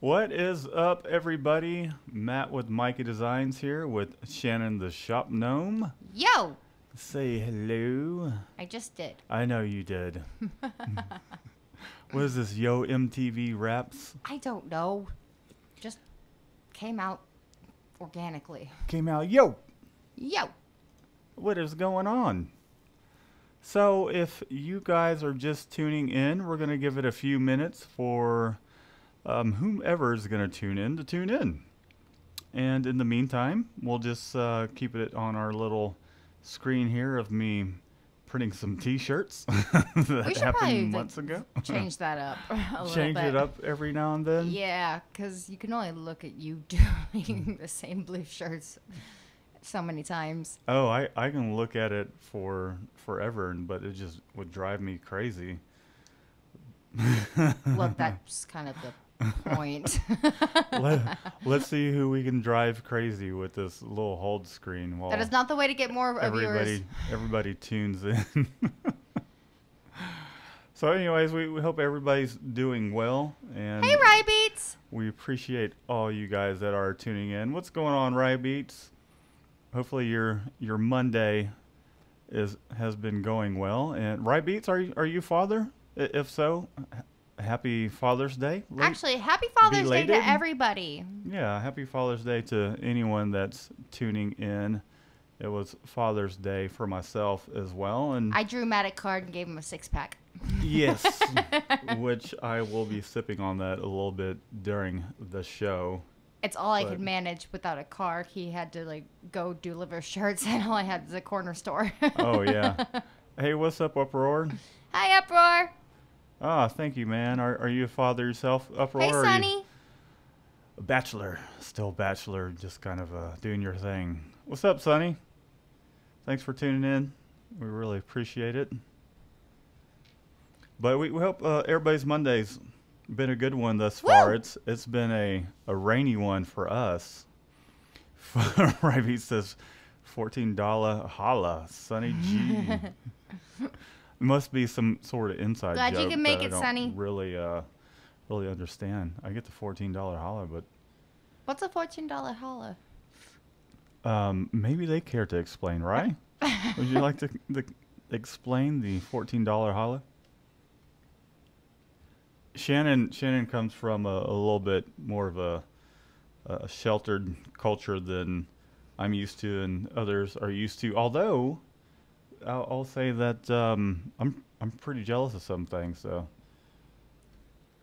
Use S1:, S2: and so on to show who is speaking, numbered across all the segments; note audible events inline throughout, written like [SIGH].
S1: What is up, everybody? Matt with Mikey Designs here with Shannon the Shop Gnome.
S2: Yo!
S1: Say hello.
S2: I just did.
S1: I know you did. what is this, Yo MTV Raps?
S2: I don't know. Just came out organically.
S1: Came out, yo!
S2: Yo!
S1: What is going on? So, if you guys are just tuning in, we're going to give it a few minutes for um, whomever is going to tune in to tune in. And in the meantime, we'll just uh, keep it on our little screen here of me printing some T-shirts [LAUGHS] that
S2: We should probably
S1: happened months ago. [LAUGHS]
S2: change that up [LAUGHS] a little
S1: Change
S2: bit.
S1: it up every now and then.
S2: Yeah, because you can only look at you doing the same blue shirts so many times.
S1: Oh, I, I can look at it for forever, but it just would drive me crazy.
S2: Well, that's kind of the point. [LAUGHS]
S1: Let, let's see who we can drive crazy with this little hold screen while
S2: that is not the way to get more
S1: everybody
S2: viewers.
S1: everybody tunes in. [LAUGHS] so, anyways, we, we hope everybody's doing well, and
S2: Hey, Rybeats!
S1: we appreciate all you guys that are tuning in. What's going on, Rybeats? Hopefully, your your Monday is has been going well. And Rybeats, are you are you father? If so, happy Father's Day. Late-
S2: Actually, happy Father's Day to everybody.
S1: Yeah, happy Father's Day to anyone that's tuning in. It was Father's Day for myself as well, and
S2: I drew Matt a card and gave him a six pack.
S1: yes, [LAUGHS] which I will be sipping on that a little bit during the show.
S2: It's all I could manage without a car. He had to like go deliver shirts, [LAUGHS] and all I had was a corner store.
S1: Oh yeah. [LAUGHS] hey, what's up, Uproar?
S2: Hi, Uproar.
S1: Ah, thank you, man. Are are you a father yourself, Uproar?
S2: Hey, Sonny.
S1: a bachelor, still bachelor, just kind of uh, doing your thing. What's up, Sonny? Thanks for tuning in. We really appreciate it. But we, we hope uh, everybody's Monday's been a good one thus far.
S2: Woo!
S1: It's it's been a, a rainy one for us. [LAUGHS] Ravi says, fourteen dollar holla, Sonny G. [LAUGHS] Must be some sort of inside
S2: Glad you
S1: joke
S2: can make
S1: that I
S2: it,
S1: don't
S2: Sonny.
S1: Really, uh, really understand. I get the fourteen dollar holla, but
S2: What's a fourteen dollar holla?
S1: um, maybe they care to explain, right? [LAUGHS] Would you like to, to explain the fourteen dollar holla? Shannon Shannon comes from a, a little bit more of a, a sheltered culture than I'm used to, and others are used to. Although I'll, I'll say that um, I'm I'm pretty jealous of some things. So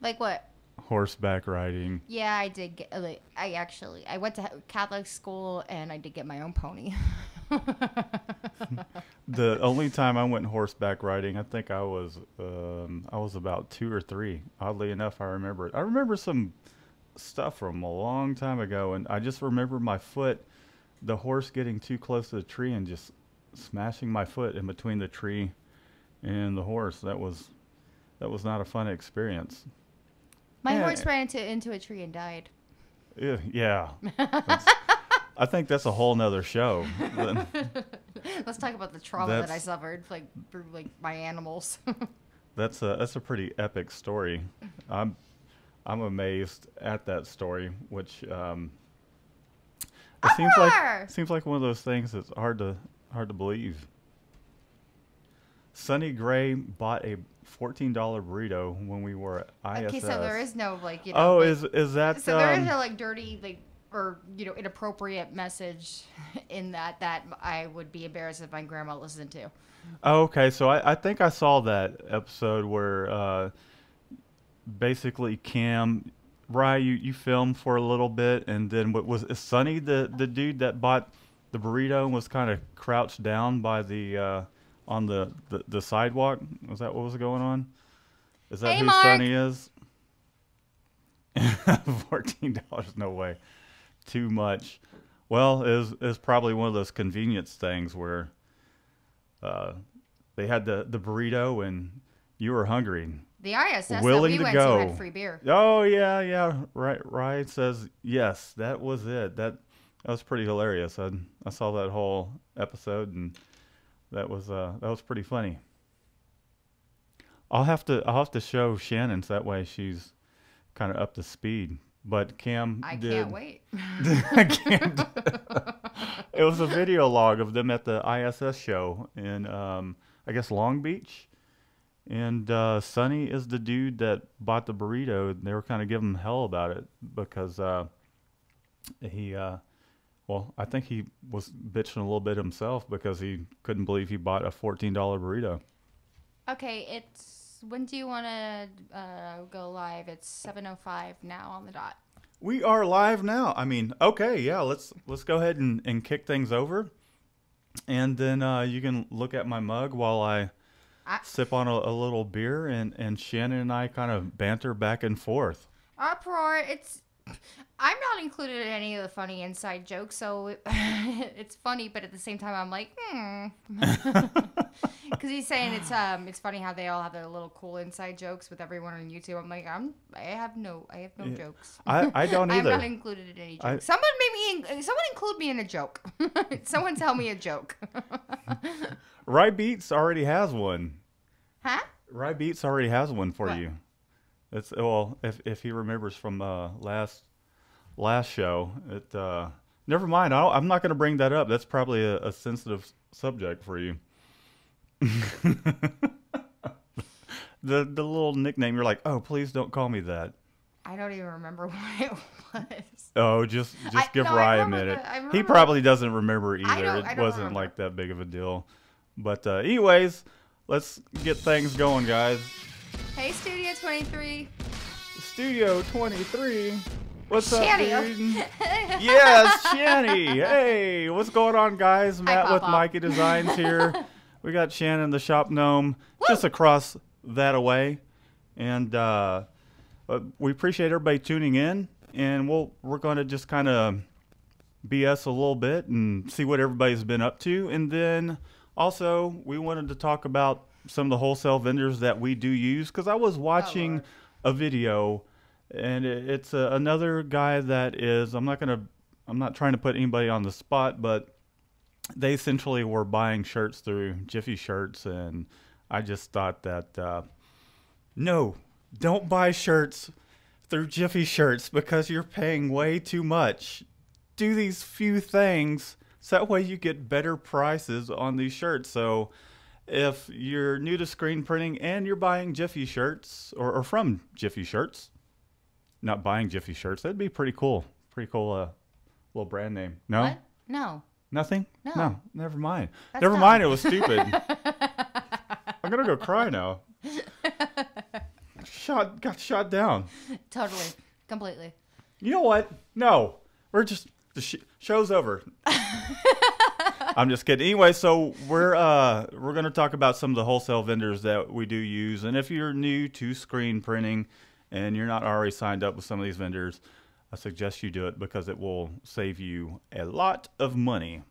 S2: Like what?
S1: horseback riding.
S2: Yeah, I did get. Like, I actually I went to Catholic school and I did get my own pony. [LAUGHS] [LAUGHS]
S1: The only time I went horseback riding, I think I was um, I was about two or three. Oddly enough, I remember it. I remember some stuff from a long time ago, and I just remember my foot, the horse getting too close to the tree and just smashing my foot in between the tree and the horse. That was that was not a fun experience.
S2: my
S1: Yeah.
S2: horse ran into into a tree and died.
S1: Yeah, yeah. [LAUGHS] I think that's a whole nother show. [LAUGHS]
S2: Let's talk about the trauma that I suffered, like through like my animals. [LAUGHS]
S1: That's a that's a pretty epic story. I'm I'm amazed at that story, which um, it seems like seems like one of those things that's hard to hard to believe. Sonny Gray bought a fourteen dollar burrito when we were at ISS.
S2: okay, so there is no like you know.
S1: oh,
S2: like-
S1: is is that
S2: so there is
S1: um,
S2: no like dirty like or you know inappropriate message [LAUGHS] in that that I would be embarrassed if my grandma listened to.
S1: Oh, okay, so I, I think I saw that episode where uh, basically Cam, Rye, you, you filmed for a little bit, and then what was is Sonny the the dude that bought the burrito and was kind of crouched down by the uh, on the, the the sidewalk? Was that what was going on? Is that
S2: Hey,
S1: who
S2: Mark.
S1: Sonny is? [LAUGHS] Fourteen dollars, no way, too much. Well, is is probably one of those convenience things where uh, they had the, the burrito and you were hungry.
S2: The ISS
S1: Willing
S2: that
S1: to
S2: went
S1: go.
S2: to had free beer.
S1: Oh yeah, yeah. Right, right. Says yes. That was it. That that was pretty hilarious. I I saw that whole episode and that was uh that was pretty funny. I'll have to I'll have to show Shannon so that way she's kind of up to speed but Cam
S2: I
S1: did.
S2: can't wait. [LAUGHS]
S1: I can't. [LAUGHS] it was a video log of them at the ISS show in, um, I guess, Long Beach. And uh, Sonny is the dude that bought the burrito. They were kind of giving him hell about it because uh, he, uh, well, I think he was bitching a little bit himself because he couldn't believe he bought a $14 burrito.
S2: okay, it's when do you want to uh, go live? It's 7:05 now on the dot.
S1: We are live now. I mean, okay, yeah, let's let's go ahead and, and kick things over. And then uh, you can look at my mug while I
S2: I-
S1: sip on a, a little beer and, and Shannon and I kind of banter back and forth.
S2: Uproar. It's. I'm not included in any of the funny inside jokes, so it, [LAUGHS] it's funny, but at the same time, I'm like, hmm. [LAUGHS] Because he's saying it's um it's funny how they all have their little cool inside jokes with everyone on YouTube. I'm like, I'm I have no I have no
S1: Yeah.
S2: jokes.
S1: I, I [LAUGHS] don't either.
S2: I'm not included in any
S1: I-
S2: jokes. Someone made me. In, someone include me in a joke. someone tell me a joke.
S1: Rye Beats already has one.
S2: huh?
S1: Rye Beats already has one for
S2: What?
S1: you. It's well, if if he remembers from uh, last last show, it uh, never mind. I I'm not going to bring that up. That's probably a, a sensitive subject for you. [LAUGHS] the the little nickname. You're like, oh, please don't call me that.
S2: I don't even remember [LAUGHS] what it was.
S1: Oh, just just
S2: I-
S1: give
S2: no,
S1: Rye a minute.
S2: the-
S1: he probably doesn't remember either. it wasn't
S2: remember.
S1: like that big of a deal. But uh, anyways, let's get things going, guys.
S2: Hey, Studio 23.
S1: Studio 23. What's
S2: Shanny,
S1: up, dude? yes, Shanny. [LAUGHS] Hey, what's going on, guys? Matt with Mikey Designs here. [LAUGHS] we got Shannon, the shop gnome, just across that away. And uh, uh, we appreciate everybody tuning in. And we'll, we're going to just kind of BS a little bit and see what everybody's been up to. And then also, we wanted to talk about some of the wholesale vendors that we do use because I was watching
S2: Lord.
S1: a video and it, it's a, another guy that is, I'm not going to, I'm not trying to put anybody on the spot, but they essentially were buying shirts through Jiffy Shirts. And I just thought that, uh, no, don't buy shirts through Jiffy Shirts because you're paying way too much. Do these few things so that way you get better prices on these shirts. So if you're new to screen printing and you're buying Jiffy Shirts or, or from Jiffy Shirts, not buying Jiffy Shirts, that'd be pretty cool. Pretty cool uh, little brand name. No?
S2: What? No.
S1: Nothing?
S2: No.
S1: never mind.
S2: That's
S1: never
S2: dumb.
S1: mind, it [LAUGHS] was stupid. I'm gonna go cry now. [LAUGHS] shot got shot down.
S2: Totally. Completely.
S1: You know what? No, we're just the sh- show's over. [LAUGHS] [LAUGHS] I'm just kidding. Anyway, so we're uh we're gonna talk about some of the wholesale vendors that we do use, and if you're new to screen printing and you're not already signed up with some of these vendors, I suggest you do it because it will save you a lot of money.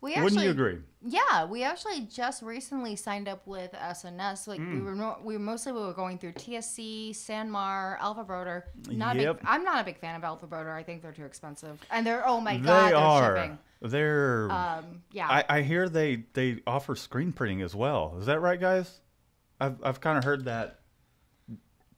S2: We actually,
S1: Wouldn't you agree?
S2: Yeah, we actually just recently signed up with SNS. Like
S1: Hmm.
S2: we were, no, we were mostly we were going through TSC, Sanmar, Alpha Broder. Not
S1: Yep.
S2: big, I'm not a big fan of Alpha Broder. I think they're too expensive, and they're oh my god,
S1: they
S2: they're
S1: are.
S2: shipping.
S1: They're.
S2: Um, yeah,
S1: I, I hear they they offer screen printing as well. Is that right, guys? I've I've kind of heard that.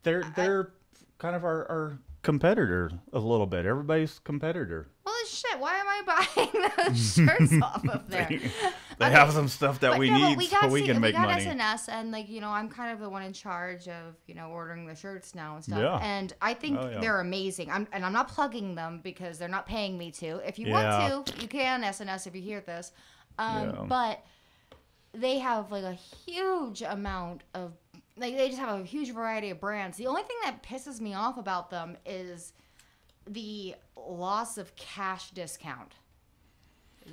S1: They're they're kind of our, our competitor a little bit. Everybody's competitor.
S2: well, shit. Why am I buying [LAUGHS] those shirts [LAUGHS] off of there?
S1: They, [LAUGHS] they
S2: Okay.
S1: have some stuff that
S2: But
S1: we
S2: no,
S1: need
S2: we
S1: so
S2: got
S1: we can make
S2: we got
S1: money.
S2: SNS, and like you know, I'm kind of the one in charge of you know ordering the shirts now and stuff.
S1: Yeah.
S2: And I think
S1: Oh, yeah.
S2: they're amazing. I'm and I'm not plugging them because they're not paying me to. If you
S1: Yeah.
S2: want to, you can SNS if you hear this. Um,
S1: Yeah.
S2: But they have like a huge amount of like they just have a huge variety of brands. The only thing that pisses me off about them is the loss of cash discount.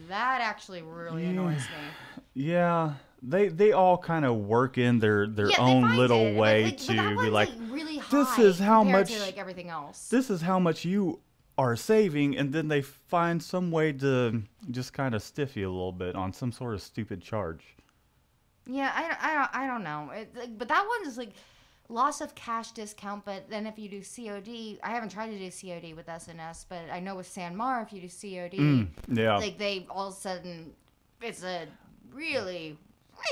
S2: That actually really annoys me.
S1: Yeah, they they all kind of work in their their
S2: Yeah,
S1: own little
S2: it,
S1: way
S2: like,
S1: to be
S2: one's,
S1: like,
S2: really
S1: "This is how
S2: compared to,
S1: much-
S2: like everything else.
S1: this is how much you are saving, and then they find some way to just kind of stiff you a little bit on some sort of stupid charge.
S2: Yeah, I, don't- I don't I don't know, it, like, but that one's like loss of cash discount. But then if you do COD, I haven't tried to do COD with SNS, but I know with San Mar, if you do COD,
S1: Mm, yeah.
S2: like they all of a sudden it's a really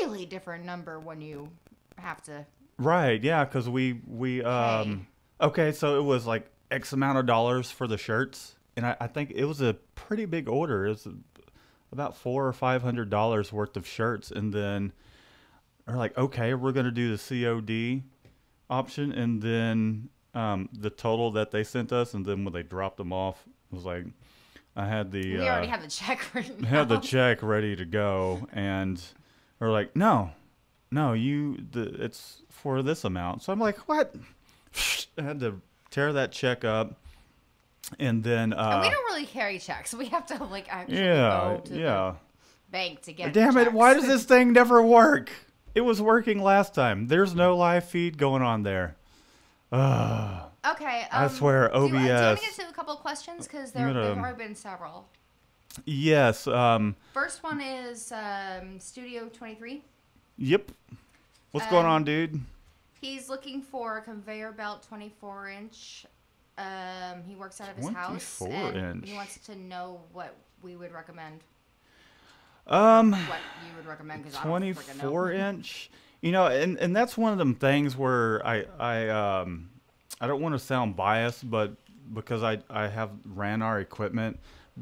S2: really different number when you have to.
S1: Right, yeah, because we we um okay, so it was like X amount of dollars for the shirts, and I, I think it was a pretty big order. It was about four or five hundred dollars worth of shirts, and then they're like, okay, we're gonna do the COD option, and then um, the total that they sent us, and then when they dropped them off, it was like I had the
S2: We
S1: uh,
S2: already have the check [LAUGHS] written
S1: had the check ready to go, and they're like, no, no, you, the, it's for this amount. So I'm like, what? [LAUGHS] I had to tear that check up, and then uh,
S2: and we don't really carry checks. We have to like actually
S1: yeah,
S2: go to
S1: yeah.
S2: the bank to get.
S1: Damn it!
S2: checks.
S1: Why does this thing never work? It was working last time. There's no live feed going on there. Ugh.
S2: Okay.
S1: I
S2: Um,
S1: swear,
S2: Do you, do you want to
S1: OBS.
S2: get to a couple of questions? Because there
S1: gonna-
S2: there have been several.
S1: Yes. Um.
S2: First one is um, Studio 23.
S1: Yep. What's going
S2: Um,
S1: on, dude?
S2: He's looking for a conveyor belt 24 inch. Um, he works out of his house.
S1: 24
S2: and
S1: inch.
S2: He wants to know what we would recommend.
S1: Um.
S2: What you would recommend because I don't freaking know.
S1: 24 inch you know and and that's one of them things where i i um i don't want to sound biased but because i i have ran our equipment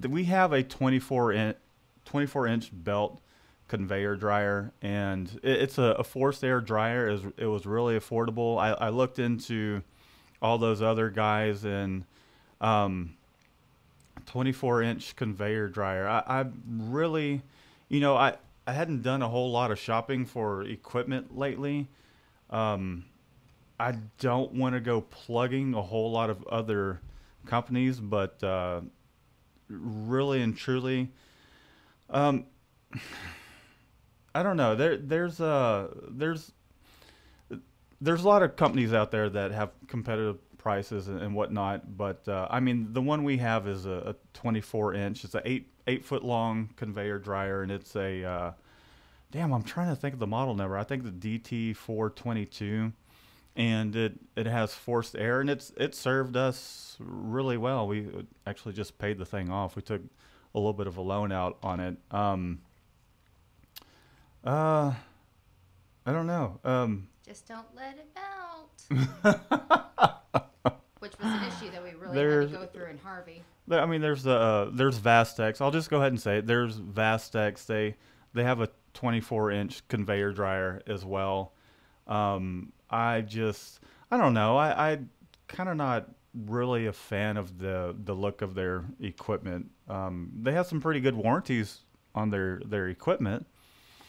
S1: we have a 24 inch 24 inch belt conveyor dryer and it, it's a, a forced air dryer it it was really affordable I, I looked into all those other guys and um 24 inch conveyor dryer. I, I really, you know, I, I hadn't done a whole lot of shopping for equipment lately. Um, I don't want to go plugging a whole lot of other companies, but uh, really and truly, um, [SIGHS] I don't know. There, there's uh, there's there's a lot of companies out there that have competitive prices and, and whatnot, but uh, I mean the one we have is a, a 24 inch. It's a eight eight foot long conveyor dryer, and it's a uh, damn. I'm trying to think of the model number. I think the DT 422, and it it has forced air, and it's it served us really well. We actually just paid the thing off. We took a little bit of a loan out on it. Um, uh, I don't know. Um,
S2: Just don't let it melt. [LAUGHS] Which was an issue that we really
S1: There's-
S2: had to go through in Harvey.
S1: I mean, there's uh, there's Vastex. I'll just go ahead and say it. There's Vastex. They they have a 24 inch conveyor dryer as well. Um, I just I don't know. I I kind of not really a fan of the the look of their equipment. Um, they have some pretty good warranties on their their equipment,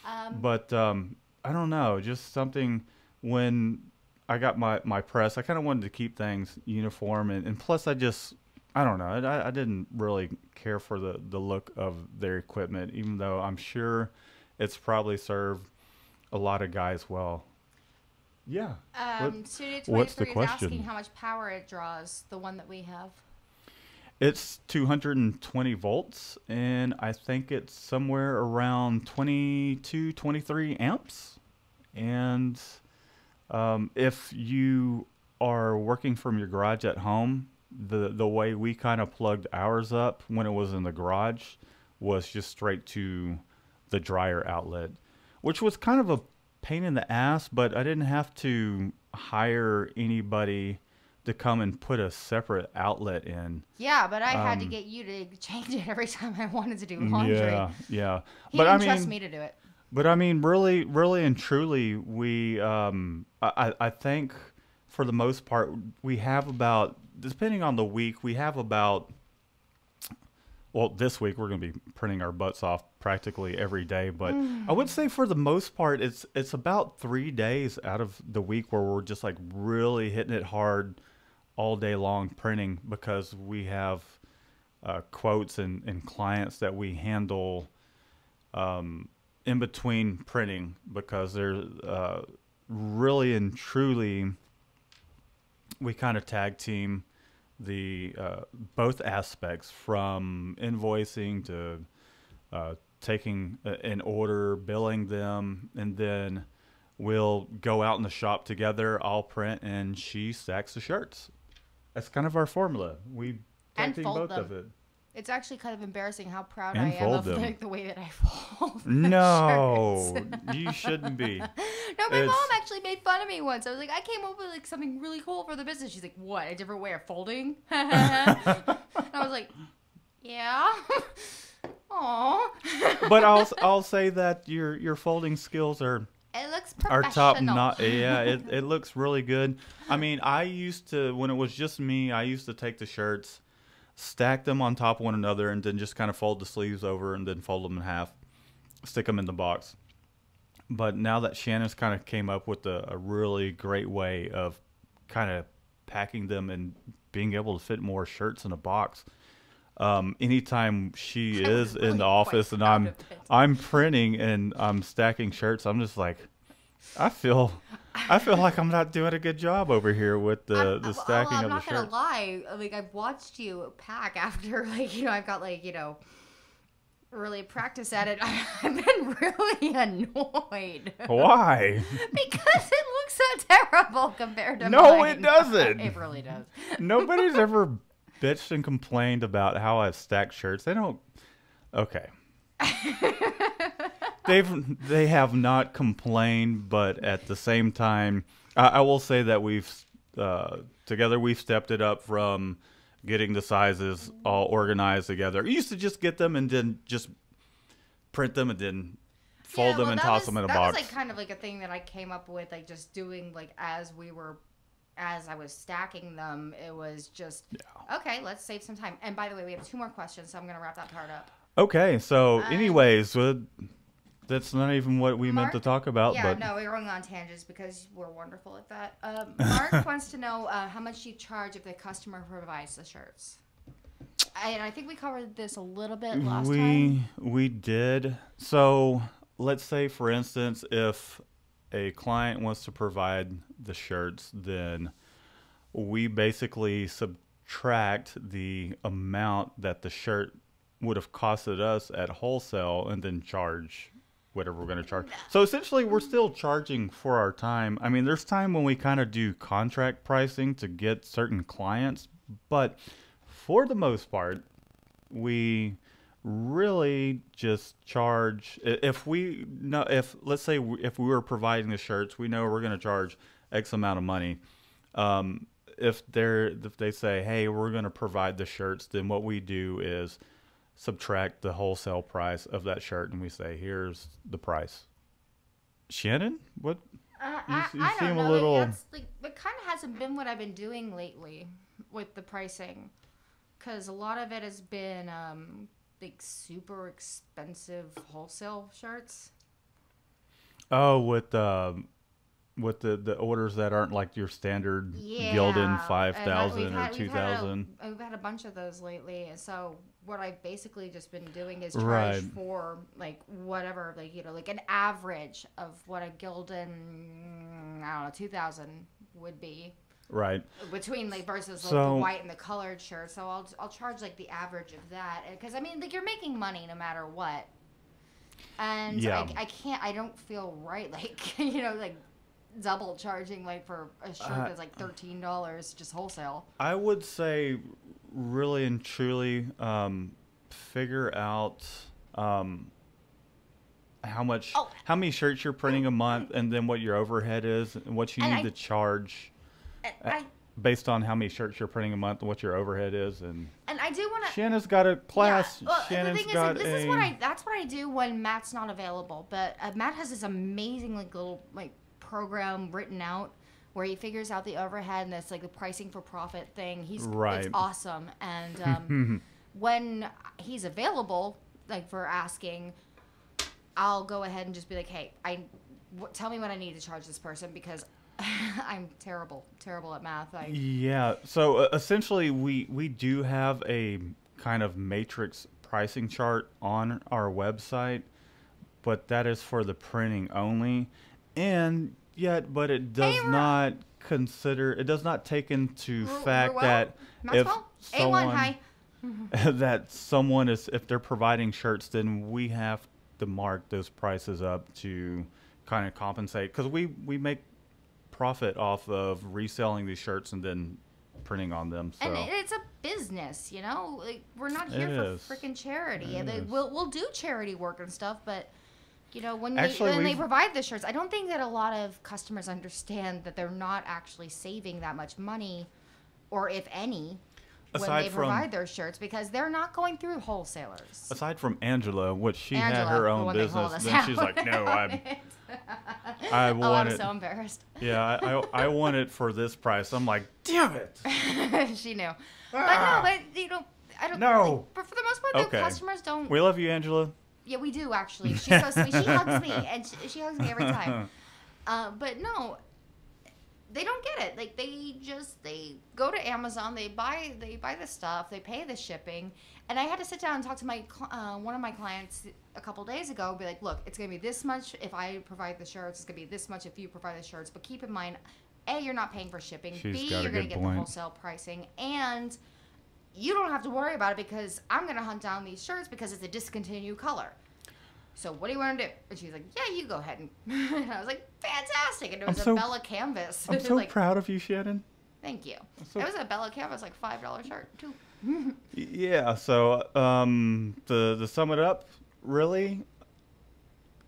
S2: Um,
S1: but um, I don't know. Just something when I got my my press, I kind of wanted to keep things uniform, and, and plus I just I don't know. I, I didn't really care for the the look of their equipment, even though I'm sure it's probably served a lot of guys well. Yeah.
S2: um, Studio 23
S1: what's the
S2: is
S1: question?
S2: asking how much power it draws, the one that we have.
S1: It's 220 volts, and I think it's somewhere around 22, 23 amps. And um, if you are working from your garage at home, the the way we kind of plugged ours up when it was in the garage was just straight to the dryer outlet, which was kind of a pain in the ass. But I didn't have to hire anybody to come and put a separate outlet in.
S2: Yeah, but I had to
S1: Um,
S2: get you to change it every [LAUGHS] time I wanted to do laundry.
S1: Yeah, yeah.
S2: He
S1: but
S2: didn't
S1: I
S2: trust
S1: mean,
S2: me to do it.
S1: but I mean, really, really and truly, we, um, I I think for the most part, we have about, depending on the week, we have about, well, this week we're going to be printing our butts off practically every day, but I would say for the most part, it's it's about three days out of the week where we're just like really hitting it hard all day long printing because we have uh, quotes and, and clients that we handle um, in between printing because they're uh, really and truly we kind of tag team the uh, both aspects from invoicing to uh, taking an order, billing them, and then we'll go out in the shop together. I'll print and she stacks the shirts. That's kind of our formula. We tag both
S2: them.
S1: of it.
S2: It's actually kind of embarrassing how proud
S1: And
S2: I am of
S1: them.
S2: like the way that I fold.
S1: No, you shouldn't be. [LAUGHS]
S2: No, my
S1: It's-
S2: mom actually made fun of me once. I was like, I came up with like something really cool for the business. She's like, what? A different way of folding? [LAUGHS] and I was like, yeah. [LAUGHS] Aw.
S1: But I'll I'll say that your your folding skills are
S2: it looks
S1: are
S2: professional.
S1: top not eh, yeah it, it looks really good i mean i used to when it was just me i used to take the shirts stack them on top of one another and then just kind of fold the sleeves over and then fold them in half stick them in the box. But now that shannon's kind of came up with a, a really great way of kind of packing them and being able to fit more shirts in a box um, anytime she [LAUGHS] is
S2: really
S1: in the office and i'm i'm printing and i'm stacking shirts i'm just like I feel, I feel like I'm not doing a good job over here with the
S2: I'm-
S1: the
S2: well, I'm
S1: of the
S2: not gonna lie. Like I've watched you pack after, [LAUGHS] like you know, I've got like you know, really practice at it. [LAUGHS] I've been really annoyed
S1: Why? [LAUGHS]
S2: because it looks so terrible compared to
S1: No,
S2: mine.
S1: it doesn't.
S2: It really does.
S1: Nobody's ever bitched and complained about how I've stacked shirts. They don't. Okay. They've they have not complained, but at the same time, I, I will say that we've uh, together we've stepped it up from getting the sizes all organized together. We used to just get them and then just print them and then fold
S2: Yeah,
S1: them
S2: well,
S1: and toss
S2: was-
S1: them in a
S2: that
S1: box.
S2: was like kind of like a thing that I came up with, like just doing like as we were, as I was stacking them. It was just okay. Let's save some time. And by the way, we have two more questions, so I'm gonna wrap that part up.
S1: Okay, so
S2: Um,
S1: anyways, uh, that's not even what we meant to talk about,
S2: yeah,
S1: but
S2: no, we're going on tangents because we're wonderful at that. Um, Mark [LAUGHS] wants to know uh, how much you charge if the customer provides the shirts. I, and I think we covered this a little bit last
S1: we
S2: time.
S1: we did. So let's say, for instance, if a client wants to provide the shirts, then we basically subtract the amount that the shirt would have costed us at wholesale, and then charge whatever we're going to charge. So essentially, we're still charging for our time. I mean, there's time when we kind of do contract pricing to get certain clients, but for the most part, we really just charge if we know if let's say if we were providing the shirts we know we're going to charge x amount of money um, if they're if they say hey we're going to provide the shirts then what we do is subtract the wholesale price of that shirt and we say here's the price. Shannon what?
S2: Uh,
S1: You you
S2: I
S1: seem
S2: don't
S1: a little-
S2: Like, that's, like, it kind of hasn't been what I've been doing lately with the pricing, because a lot of it has been um, like super expensive wholesale shirts.
S1: oh with um with the the orders that aren't like your standard
S2: Yeah,
S1: gildan 5000 or
S2: had- we've had a-
S1: 2000
S2: We've had a bunch of those lately, so what I've basically just been doing is charge
S1: Right.
S2: for like whatever, like you know, like an average of what a Gildan, I don't know, two thousand would be
S1: right
S2: between like versus like
S1: So-
S2: the white and the colored shirt. So I'll I'll charge like the average of that because I mean like you're making money no matter what. And
S1: Yeah.
S2: I, I can't I don't feel right [LAUGHS] like you know like double charging like for a shirt
S1: Uh,
S2: that's like thirteen dollars just wholesale.
S1: I would say, really and truly, um, figure out um, how much,
S2: Oh.
S1: how many shirts you're printing a month, and then what your overhead is, and what you
S2: And
S1: need
S2: I-
S1: to charge Uh,
S2: I
S1: based on how many shirts you're printing a month and what your overhead is. And
S2: and I do want to.
S1: Shannon's got a class.
S2: Yeah. Well,
S1: Shannon's
S2: the thing is, like, this
S1: a.
S2: is what I that's what I do when Matt's not available. But uh, Matt has this amazing like little like program written out where he figures out the overhead and this like the pricing for profit thing. He's
S1: Right.
S2: it's awesome. And um, [LAUGHS] when he's available, like for asking, I'll go ahead and just be like, hey, I w- tell me what I need to charge this person because [LAUGHS] I'm terrible, terrible at math. I
S1: Yeah. So uh, essentially, we we do have a kind of matrix pricing chart on our website, but that is for the printing only, and yet, but it does not consider. It does not take into
S2: Ru-
S1: fact
S2: Ruel?
S1: that if
S2: Maxwell? A1,
S1: someone
S2: hi. [LAUGHS]
S1: that someone is if they're providing shirts, then we have to mark those prices up to kind of compensate because we we make profit off of reselling these shirts and then printing on them. So
S2: And it's a business, you know. Like we're not
S1: It
S2: for freaking charity.
S1: It
S2: And they, we'll we'll do charity work and stuff, but you know when
S1: Actually,
S2: they when they provide the shirts, I don't think that a lot of customers understand that they're not actually saving that much money, or if any, when they
S1: from-
S2: provide their shirts because they're not going through wholesalers.
S1: Aside from Angela, which she
S2: Angela,
S1: had her own business,
S2: us
S1: then she's like, no,
S2: on
S1: I,
S2: it.
S1: I
S2: oh,
S1: want
S2: I'm
S1: it.
S2: so embarrassed.
S1: yeah, I, I, I want it for this price. I'm like, damn it. [LAUGHS]
S2: she knew.
S1: Ah.
S2: But no, but you know, I don't.
S1: No.
S2: like, but for the most part,
S1: Okay.
S2: the customers don't.
S1: We love you, Angela.
S2: Yeah, we do actually. She's so sweet. She hugs me, [LAUGHS] and she, she hugs me every time. Uh, but no, they don't get it. Like they just they go to Amazon, they buy they buy the stuff, they pay the shipping, and I had to sit down and talk to my uh, one of my clients a couple days ago. Be like, look, it's gonna be this much if I provide the shirts. It's gonna be this much if you provide the shirts. But keep in mind, a you're not paying for shipping.
S1: She's
S2: B you're gonna get the wholesale pricing, and you don't have to worry about it because I'm gonna hunt down these shirts because it's a discontinued color. So what do you want to do? And she's like, yeah, you go ahead. And, [LAUGHS] and I was like, fantastic. And it
S1: I'm
S2: was
S1: so-
S2: a Bella canvas.
S1: I'm [LAUGHS] so
S2: like,
S1: proud of you, Shannon.
S2: thank you.
S1: so-
S2: it was a Bella canvas, like five dollar shirt too. [LAUGHS]
S1: Yeah. So, um, to to sum it up, really,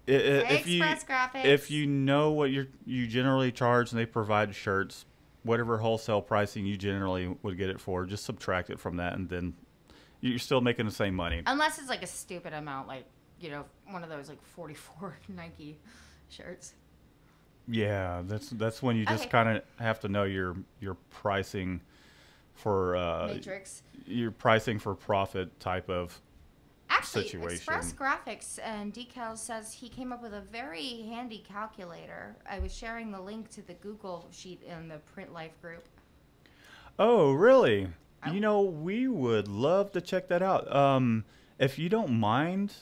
S1: i- i- if you
S2: Express graphics.
S1: if you know what you you generally charge and they provide shirts, whatever wholesale pricing you generally would get it for, just subtract it from that, and then you're still making the same money.
S2: unless it's like a stupid amount, like you know, one of those like forty four [LAUGHS] Nike shirts.
S1: Yeah, that's that's when you just
S2: Okay.
S1: kind of have to know your your pricing for uh,
S2: Matrix.
S1: your pricing for profit type of
S2: Actually,
S1: situation.
S2: Express Graphics and Decals says he came up with a very handy calculator. I was sharing the link to the Google sheet in the Print Life group.
S1: Oh, really? You know, we would love to check that out. Um, if you don't mind,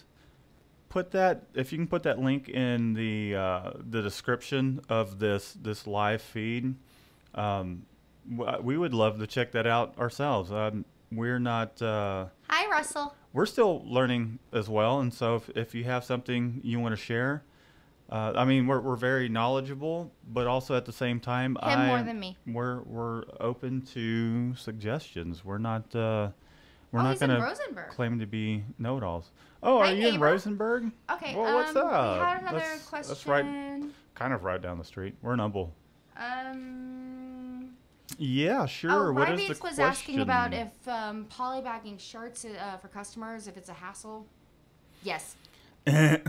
S1: put that if you can put that link in the uh, the description of this this live feed. Um, we would love to check that out ourselves. Um, we're not. Uh,
S2: Hi, Russell.
S1: we're still learning as well, and so if, if you have something you want to share, uh, I mean, we're, we're very knowledgeable, but also at the same time,
S2: Him
S1: I,
S2: more than me.
S1: We're we're open to suggestions. We're not uh, we're
S2: oh,
S1: not gonna claim to be know-it-alls. Oh, are
S2: Hi,
S1: you in. Rosenberg?
S2: Okay.
S1: Well, what's
S2: um,
S1: up?
S2: We had another
S1: That's-
S2: question.
S1: that's right. Kind of right down the street. We're in Humble.
S2: Um.
S1: Yeah, sure.
S2: oh,
S1: what is the
S2: was
S1: question?
S2: asking about if um, polybagging shirts uh, for customers, if it's a hassle. Yes. [LAUGHS] I'm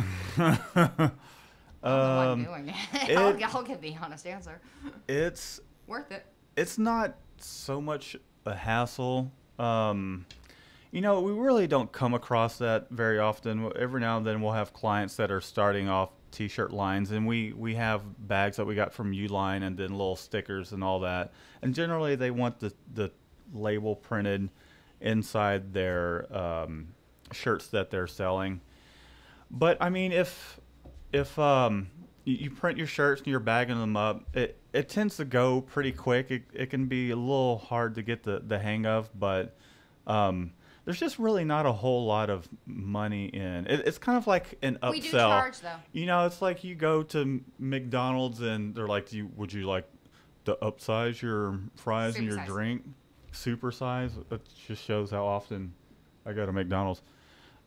S1: um,
S2: doing it. [LAUGHS] I'll, I'll give the honest answer.
S1: it's
S2: Worth it.
S1: it's not so much a hassle. Um, you know, we really don't come across that very often. Every now and then we'll have clients that are starting off t-shirt lines and we, we have bags that we got from Uline and then little stickers and all that. And generally they want the, the label printed inside their um, shirts that they're selling. But I mean, if if um, you, print your shirts and you're bagging them up, it, it tends to go pretty quick. It, it can be a little hard to get the, the hang of, but um, there's just really not a whole lot of money in. It, it's kind of like an upsell.
S2: We do charge though.
S1: You know, it's like you go to McDonald's and they're like, "Do you, would you like to upsize your fries and your drink? Super size?" It just shows how often I go to McDonald's.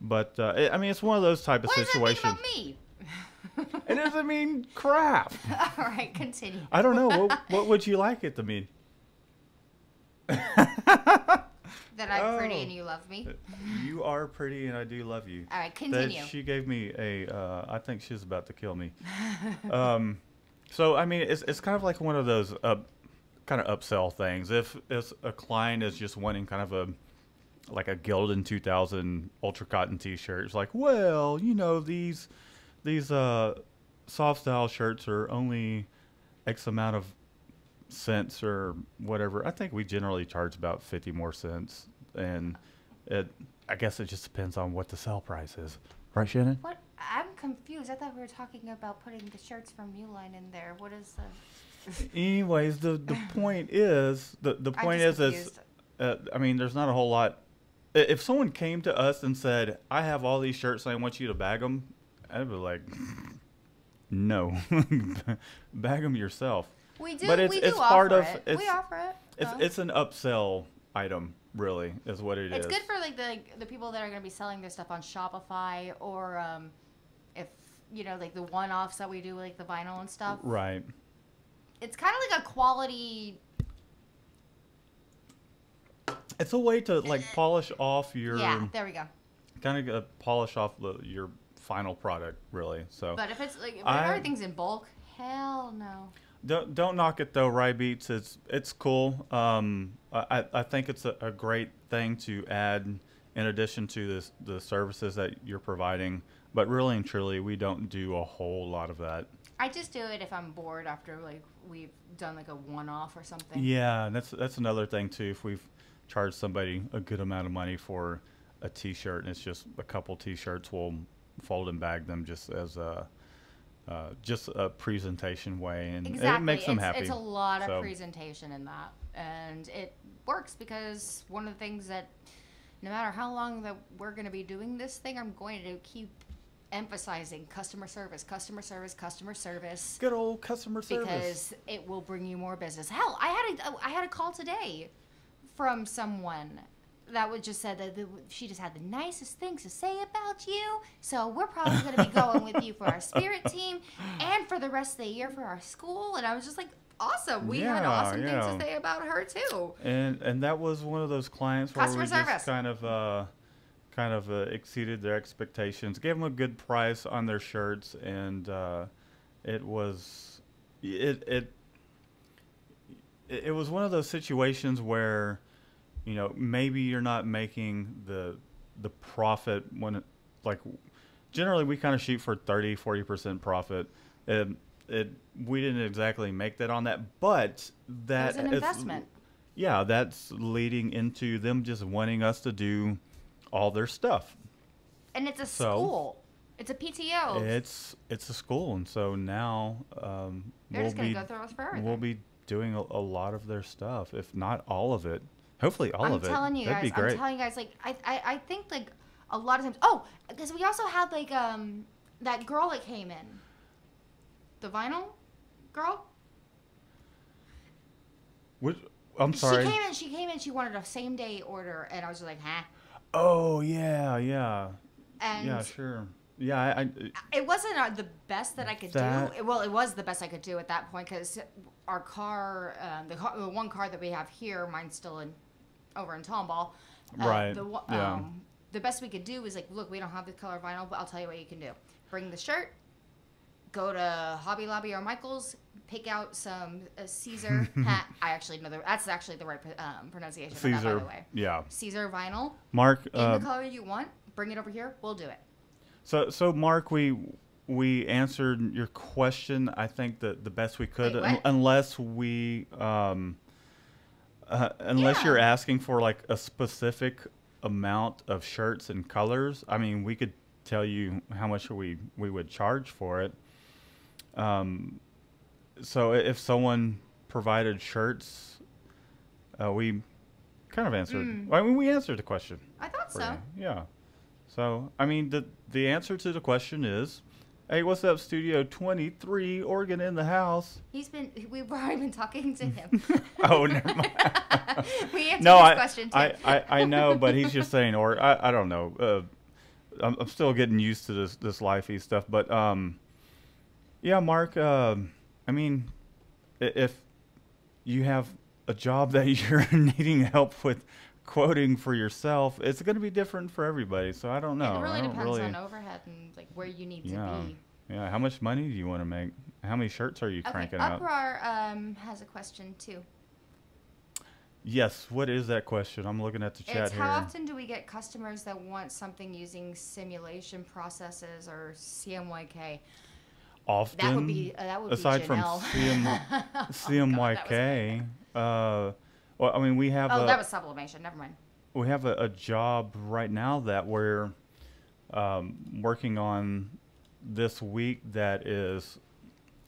S1: But uh, it, I mean, it's one of those type of
S2: What does that mean
S1: situations.
S2: about me? [LAUGHS]
S1: It doesn't mean crap. [LAUGHS]
S2: All right, continue.
S1: I don't know. What, what would you like it to mean? [LAUGHS]
S2: That I'm pretty
S1: Oh.
S2: and you love me.
S1: You are pretty, and I do love you.
S2: All right,
S1: That
S2: continue.
S1: she gave me a. Uh, I think she's about to kill me. [LAUGHS] um, so I mean, it's it's kind of like one of those uh, kind of upsell things. If if a client is just wanting kind of a like a Gildan 2000 Ultra Cotton T-shirt, it's like, well, you know, these these uh, soft style shirts are only X amount of cents or whatever. I think we generally charge about 50 more cents, and it. I guess it just depends on what the sell price is, right, Shannon?
S2: What? I'm confused. I thought we were talking about putting the shirts from Uline in there. What is the? [LAUGHS]
S1: Anyways, the the point is the the point is is uh, I mean, there's not a whole lot. If someone came to us and said, "I have all these shirts and I want you to bag them," I'd be like, [LAUGHS] "No, [LAUGHS] bag them yourself."
S2: We do.
S1: But it's-
S2: we do
S1: it's
S2: offer
S1: part of-
S2: it.
S1: it's-
S2: we offer it.
S1: It's
S2: though.
S1: it's an upsell item. really, is what it is.
S2: It's good for like the like, the people that are going to be selling their stuff on Shopify or um, if you know like the one-offs that we do like the vinyl and stuff.
S1: Right.
S2: It's kind of like a quality.
S1: It's a way to like polish off your
S2: Yeah, there we go.
S1: kind of uh, polish off the, your final product, really. So
S2: But if it's like if
S1: I-
S2: everything's in bulk, hell no.
S1: Don't don't knock it though. Rye Beats, it's it's cool. Um, I I think it's a, a great thing to add in addition to this the services that you're providing. But really and truly, we don't do a whole lot of that.
S2: I just do it if I'm bored after like we've done like a one-off or something.
S1: Yeah, that's that's another thing too. If we've charged somebody a good amount of money for a T-shirt and it's just a couple T-shirts, we'll fold and bag them just as a uh, just a presentation way, and
S2: Exactly.
S1: it makes them
S2: it's,
S1: happy.
S2: It's a lot of
S1: So-
S2: presentation in that, and it works because one of the things that, no matter how long that we're going to be doing this thing, I'm going to keep emphasizing customer service, customer service, customer service.
S1: Good old customer service.
S2: because it will bring you more business. Hell, I had a I had a call today from someone that would just said that the, she just had the nicest things to say about you. So we're probably going to be going with you for our spirit [LAUGHS] team and for the rest of the year for our school. And I was just like, awesome. We had
S1: Yeah,
S2: awesome things to say about her too.
S1: and and that was one of those clients where
S2: Customer
S1: we
S2: service.
S1: just kind of uh, kind of uh, exceeded their expectations, gave them a good price on their shirts, and uh, it was it it it was one of those situations where you know maybe you're not making the the profit when it, like generally we kind of shoot for 30 40% profit and it we didn't exactly make that on that but that
S2: an investment.
S1: yeah that's leading into them just wanting us to do all their stuff
S2: And it's a
S1: So-
S2: school. It's a PTO.
S1: it's it's a school and so now um,
S2: They're
S1: we'll be
S2: go through us for
S1: we'll be doing a, a lot of their stuff if not all of it hopefully all
S2: I'm
S1: of it
S2: telling you
S1: that'd
S2: guys.
S1: be great
S2: I'm telling you guys. Like I, I, I think like a lot of times. Oh, because we also had like um that girl that came in. The vinyl girl.
S1: Which, i'm sorry
S2: She came in. She came in. She wanted a same day order, and I was just like, huh.
S1: oh yeah yeah
S2: And
S1: yeah sure yeah I, I
S2: it wasn't uh, the best that I could
S1: That-
S2: do. It- Well, it was the best I could do at that point because our car, um, the, car, the one car that we have here, mine's still in over in Tomball. Uh,
S1: Right,
S2: The, one-
S1: yeah.
S2: um, the best we could do was like, look, we don't have the color vinyl, but I'll tell you what you can do. Bring the shirt, go to Hobby Lobby or Michaels, pick out some uh, Siser [LAUGHS] hat. I actually know the, that's actually the right um, pronunciation. for that, by
S1: siser
S2: the way.
S1: yeah
S2: Siser vinyl
S1: mark
S2: in
S1: uh,
S2: the color you want. Bring it over here. We'll do it.
S1: So, so Mark, we we answered your question. I think that the best we could,
S2: Wait,
S1: un- unless we, um, uh, unless
S2: Yeah.
S1: you're asking for like a specific amount of shirts and colors. I mean, we could tell you how much we we would charge for it. Um, so if someone provided shirts, uh, we kind of answered.
S2: Mm.
S1: I mean, we answered the question.
S2: I thought so.
S1: you. Yeah. So, I mean, the the answer to the question is, hey, what's up, Studio 23, organ in the house?
S2: He's been. We've already been talking to him. [LAUGHS]
S1: Oh, never mind. [LAUGHS]
S2: we answered
S1: no,
S2: his
S1: I,
S2: question too.
S1: I, I, I know, but he's just [LAUGHS] saying, or I, I don't know. Uh, I'm, I'm still getting used to this this lifey stuff, but um, yeah, Mark. Um, I mean, if you have a job that you're needing help with quoting for yourself, it's going to be different for everybody. So I don't know.
S2: it really depends
S1: really,
S2: on overhead and like where you need
S1: Yeah.
S2: to be.
S1: Yeah, how much money do you want to make? How many shirts are you
S2: Okay,
S1: cranking out?
S2: Uproar um, has a question too.
S1: Yes, what is that question? I'm looking at the chat
S2: It's
S1: here.
S2: how often do we get customers that want something using simulation processes or CMYK?
S1: Often.
S2: That would be uh, that would
S1: aside
S2: be
S1: from
S2: Janelle.
S1: CM, [LAUGHS]
S2: Oh, God, that was
S1: CMYK. well, I mean, we have
S2: Oh,
S1: a
S2: that was sublimation. Never mind.
S1: we have a, a job right now that we're um, working on this week that is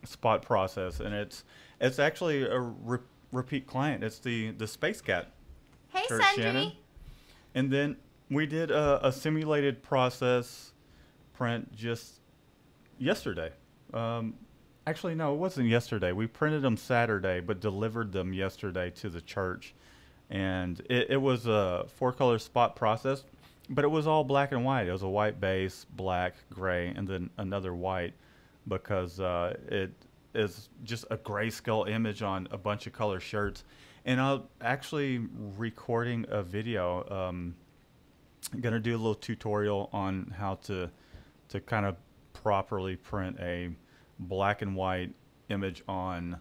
S1: spot process, and it's it's actually a re- repeat client. It's the the Space Cat.
S2: Hey, Sundry.
S1: Shannon. And then we did a, a simulated process print just yesterday. Um, actually, no, it wasn't yesterday. We printed them Saturday, but delivered them yesterday to the church. and it, it was a four color spot process, but it was all black and white. It was a white base, black, gray, and then another white, because uh, it is just a grayscale image on a bunch of color shirts. And I'm actually recording a video. Um, gonna do a little tutorial on how to to kind of properly print a black and white image on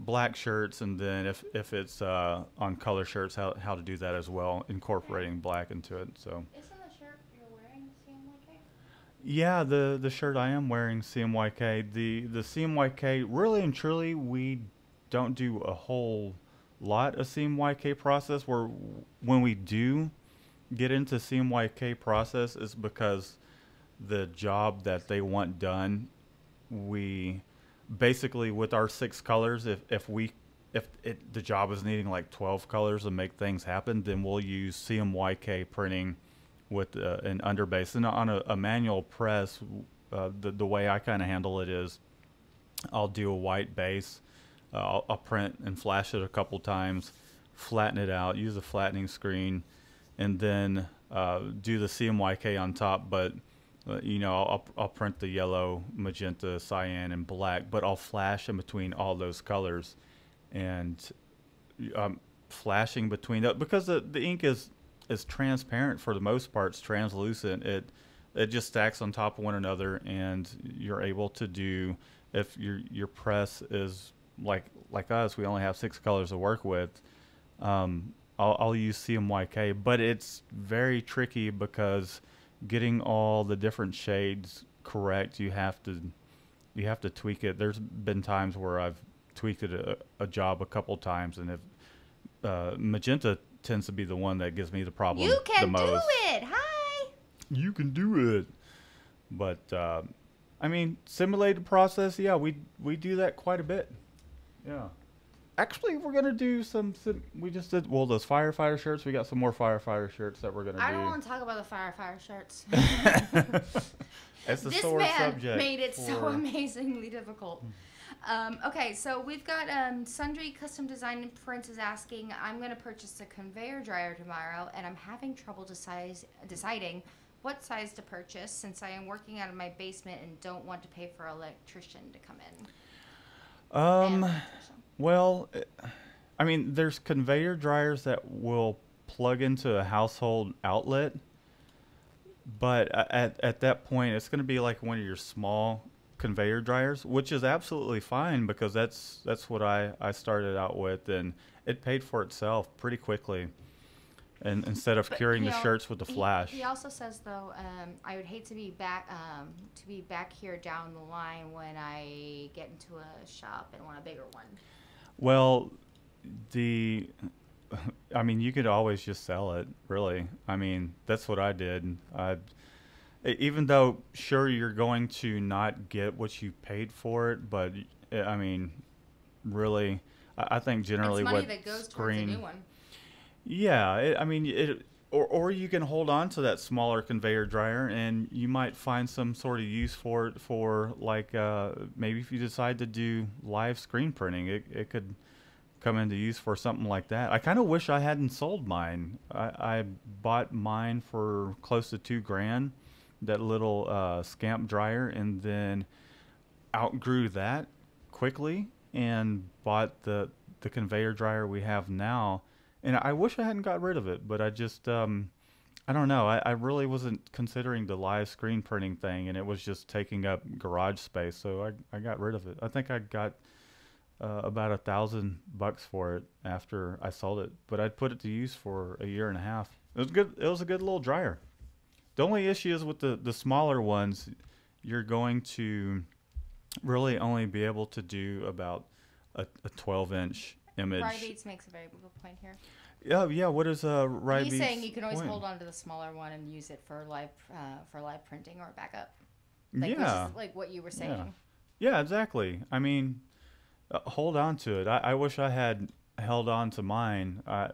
S1: black shirts and then if if it's uh, on color shirts how, how to do that as well incorporating black into it so.
S2: Isn't the shirt you're wearing CMYK?
S1: yeah the the shirt i am wearing cmyk the the cmyk really and truly we don't do a whole lot of cmyk process. Where when we do get into cmyk process is because the job that they want done we basically with our six colors if if we if it, the job is needing like 12 colors to make things happen then we'll use cmyk printing with uh, an underbase. And on a, a manual press uh, the, the way i kind of handle it is i'll do a white base uh, I'll, I'll print and flash it a couple times flatten it out use a flattening screen and then uh, do the cmyk on top. But uh, you know, I'll, I'll print the yellow, magenta, cyan, and black, but I'll flash in between all those colors, and I'm flashing between that because the, the ink is is transparent for the most part. It's translucent. It it just stacks on top of one another, and you're able to do if your your press is like like us, we only have six colors to work with. Um, I'll, I'll use CMYK, but it's very tricky because getting all the different shades correct, you have to you have to tweak it. There's been times where I've tweaked it a, a job a couple times, and if uh, magenta tends to be the one that gives me the problem
S2: You
S1: the
S2: can do
S1: most.
S2: it. Hi.
S1: You can do it, but uh, I mean, simulated process. Yeah, we we do that quite a bit. Yeah. Actually, we're gonna do some. sim- We just did well those firefighter shirts. We got some more firefighter shirts that we're gonna do.
S2: I
S1: do.
S2: don't want to talk about the firefighter shirts. [LAUGHS]
S1: It's a
S2: this
S1: sore
S2: man
S1: subject.
S2: made it so amazingly difficult. Um, okay, so we've got um, Sundry Custom Design and Prints is asking, I'm going to purchase a conveyor dryer tomorrow, and I'm having trouble decide, deciding what size to purchase since I am working out of my basement and don't want to pay for an electrician to come in.
S1: Um. Well, I mean, there's conveyor dryers that will plug into a household outlet, but at at that point, it's going to be like one of your small conveyor dryers, which is absolutely fine because that's that's what I I started out with, and it paid for itself pretty quickly. And instead of
S2: But
S1: curing the shirts with the
S2: he-
S1: flash,
S2: He, also says though, um, I would hate to be back um, to be back here down the line when I get into a shop and want a bigger one.
S1: Well, the, I mean, you could always just sell it. Really, I mean, that's what I did. I, even though sure you're going to not get what you paid for it, but uh, I mean, really, I, I think generally
S2: it's money
S1: what
S2: that goes towards a new one.
S1: Yeah, it, I mean, it, or or you can hold on to that smaller conveyor dryer, and you might find some sort of use for it for like uh, maybe if you decide to do live screen printing, it it could come into use for something like that. I kind of wish I hadn't sold mine. I, I bought mine for close to two grand, that little uh, scamp dryer, and then outgrew that quickly and bought the the conveyor dryer we have now. And I wish I hadn't got rid of it, but I just um, I don't know. I, I really wasn't considering the live screen printing thing, and it was just taking up garage space, so I I got rid of it. I think I got uh, about a thousand bucks for it after I sold it, but I'd put it to use for a year and a half. It was good. It was a good little dryer. The only issue is with the the smaller ones, you're going to really only be able to do about a, a 12 inch image.
S2: Rye Beats makes a very good point here.
S1: Yeah, yeah. What is uh right?
S2: He's saying you can always hold on to the smaller one and use it for live uh, for live printing or backup. Like,
S1: yeah,
S2: like what you were saying.
S1: yeah, exactly. I mean, uh, hold on to it. I, I wish I had held on to mine. I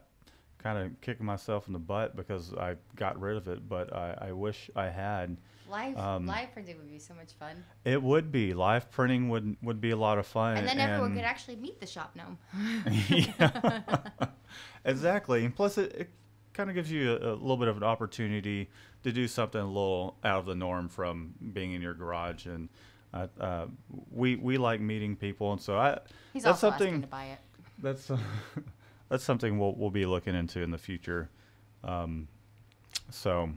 S1: kind of kicking myself in the butt because I got rid of it, but I, I wish I had.
S2: Live
S1: Um,
S2: live printing would be so much fun,
S1: It would be live printing would would be a lot of fun.
S2: and then everyone could actually meet the shop gnome.
S1: yeah. [LAUGHS] [LAUGHS] exactly. And plus, it, it kind of gives you a, a little bit of an opportunity to do something a little out of the norm from being in your garage. And uh, uh, we we like meeting people, and so I
S2: He's
S1: that's
S2: also
S1: something
S2: asking to buy it.
S1: that's uh, [LAUGHS] that's something we'll we'll be looking into in the future. Um, so,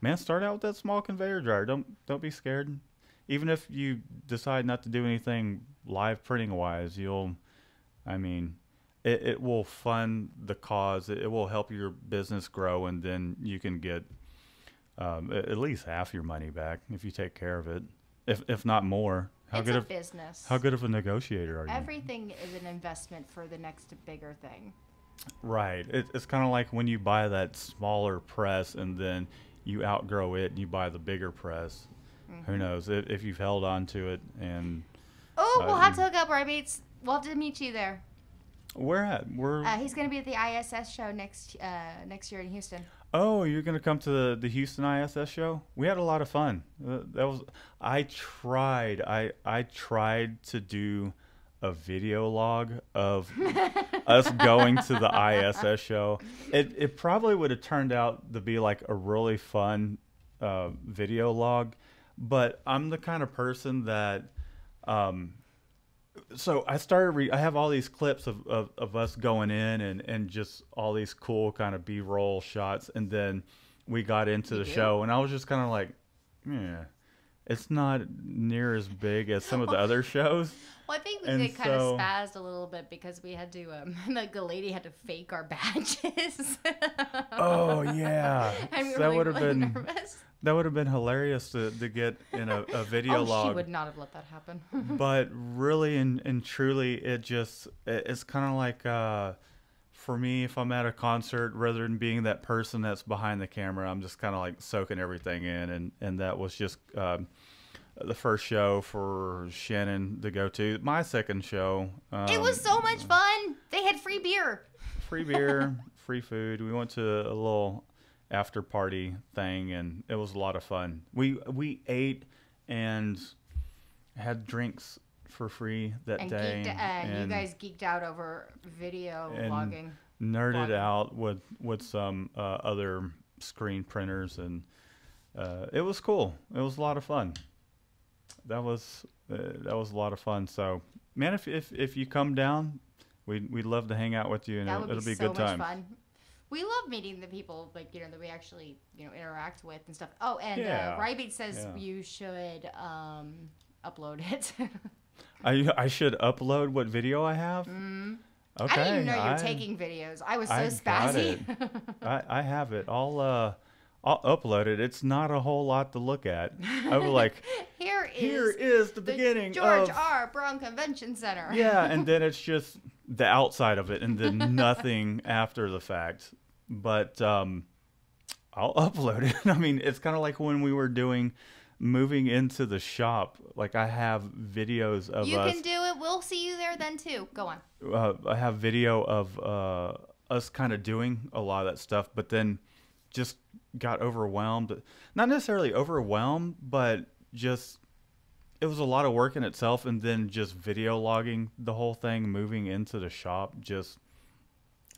S1: man, start out with that small conveyor dryer. Don't don't be scared. Even if you decide not to do anything live printing wise, you'll, I mean, it, it will fund the cause. It, it will help your business grow, and then you can get um, at least half your money back if you take care of it, if if not more. How
S2: it's
S1: good
S2: a
S1: of
S2: business.
S1: how good of a negotiator are you?
S2: Everything is an investment for the next bigger thing.
S1: Right. It, it's kind of like when you buy that smaller press and then you outgrow it and you buy the bigger press.
S2: Mm-hmm.
S1: Who knows if, if you've held on to it and
S2: Oh,
S1: Uh,
S2: we'll have to hook up, right, mates? We'll have to meet you there.
S1: where at? We're
S2: Uh, he's going to be at the ISS show next uh, next year in Houston.
S1: oh, you're gonna come to the, the Houston ISS show? We had a lot of fun. That was I tried I I tried to do a video log of us going to the ISS show. It it probably would have turned out to be like a really fun uh, video log, but I'm the kind of person that. Um, so I started. Re- I have all these clips of, of, of us going in and, and just all these cool kind of B roll shots, and then we got into
S2: You
S1: the
S2: do?
S1: show, and I was just kind of like, yeah, it's not near as big as some of the other [LAUGHS] shows.
S2: Well, I think we
S1: And
S2: kind
S1: so-
S2: of spazzed a little bit because we had to, um, [LAUGHS] like the lady had to fake our [LAUGHS] badges.
S1: Oh yeah,
S2: we
S1: that
S2: like,
S1: would have
S2: really
S1: been
S2: nervous.
S1: that would have been hilarious to, to get in a, a video
S2: Oh,
S1: log.
S2: she would not have let that happen.
S1: but really and, and truly it just it- it's kind of like uh for me if i'm at a concert rather than being that person that's behind the camera i'm just kind of like soaking everything in and and that was just um the first show for shannon to go to my second show um,
S2: it was so much fun. They had free beer.
S1: free beer [LAUGHS] free food we went to a little after party thing and it was a lot of fun we we ate and had drinks for free that
S2: And,
S1: day
S2: geeked, and, you guys geeked out over video
S1: and
S2: logging.
S1: nerded out with with some uh, other screen printers and uh, it was cool it was a lot of fun that was uh, that was a lot of fun so man if if, if you come down we'd, we'd love to hang out with you and it'll,
S2: would
S1: it'll
S2: be,
S1: be,
S2: so
S1: good
S2: much
S1: time
S2: fun. We love meeting the people like you know that we actually you know interact with and stuff. Oh, and
S1: Yeah.
S2: uh, Rybeat says
S1: Yeah.
S2: you should um, upload it. [LAUGHS]
S1: I, I should upload what video I have.
S2: Mm.
S1: Okay,
S2: I didn't even know you were
S1: I-
S2: taking videos. I was so
S1: I
S2: spazzy. [LAUGHS]
S1: I, I have it. I'll uh, I'll upload it. It's not a whole lot to look at. I was like, [LAUGHS]
S2: Here is
S1: here is the,
S2: the
S1: beginning
S2: George
S1: of
S2: R. Brown Convention Center.
S1: yeah, [LAUGHS] and then it's just the outside of it, and then nothing after the fact. But um, I'll upload it. I mean, it's kind of like when we were doing moving into the shop. Like I have videos of
S2: you
S1: us.
S2: can do it. We'll see you there then too. Go on.
S1: uh, I have video of uh, us kind of doing a lot of that stuff, but then just got overwhelmed. Not necessarily overwhelmed, but just it was a lot of work in itself. And then just video logging the whole thing, moving into the shop. Just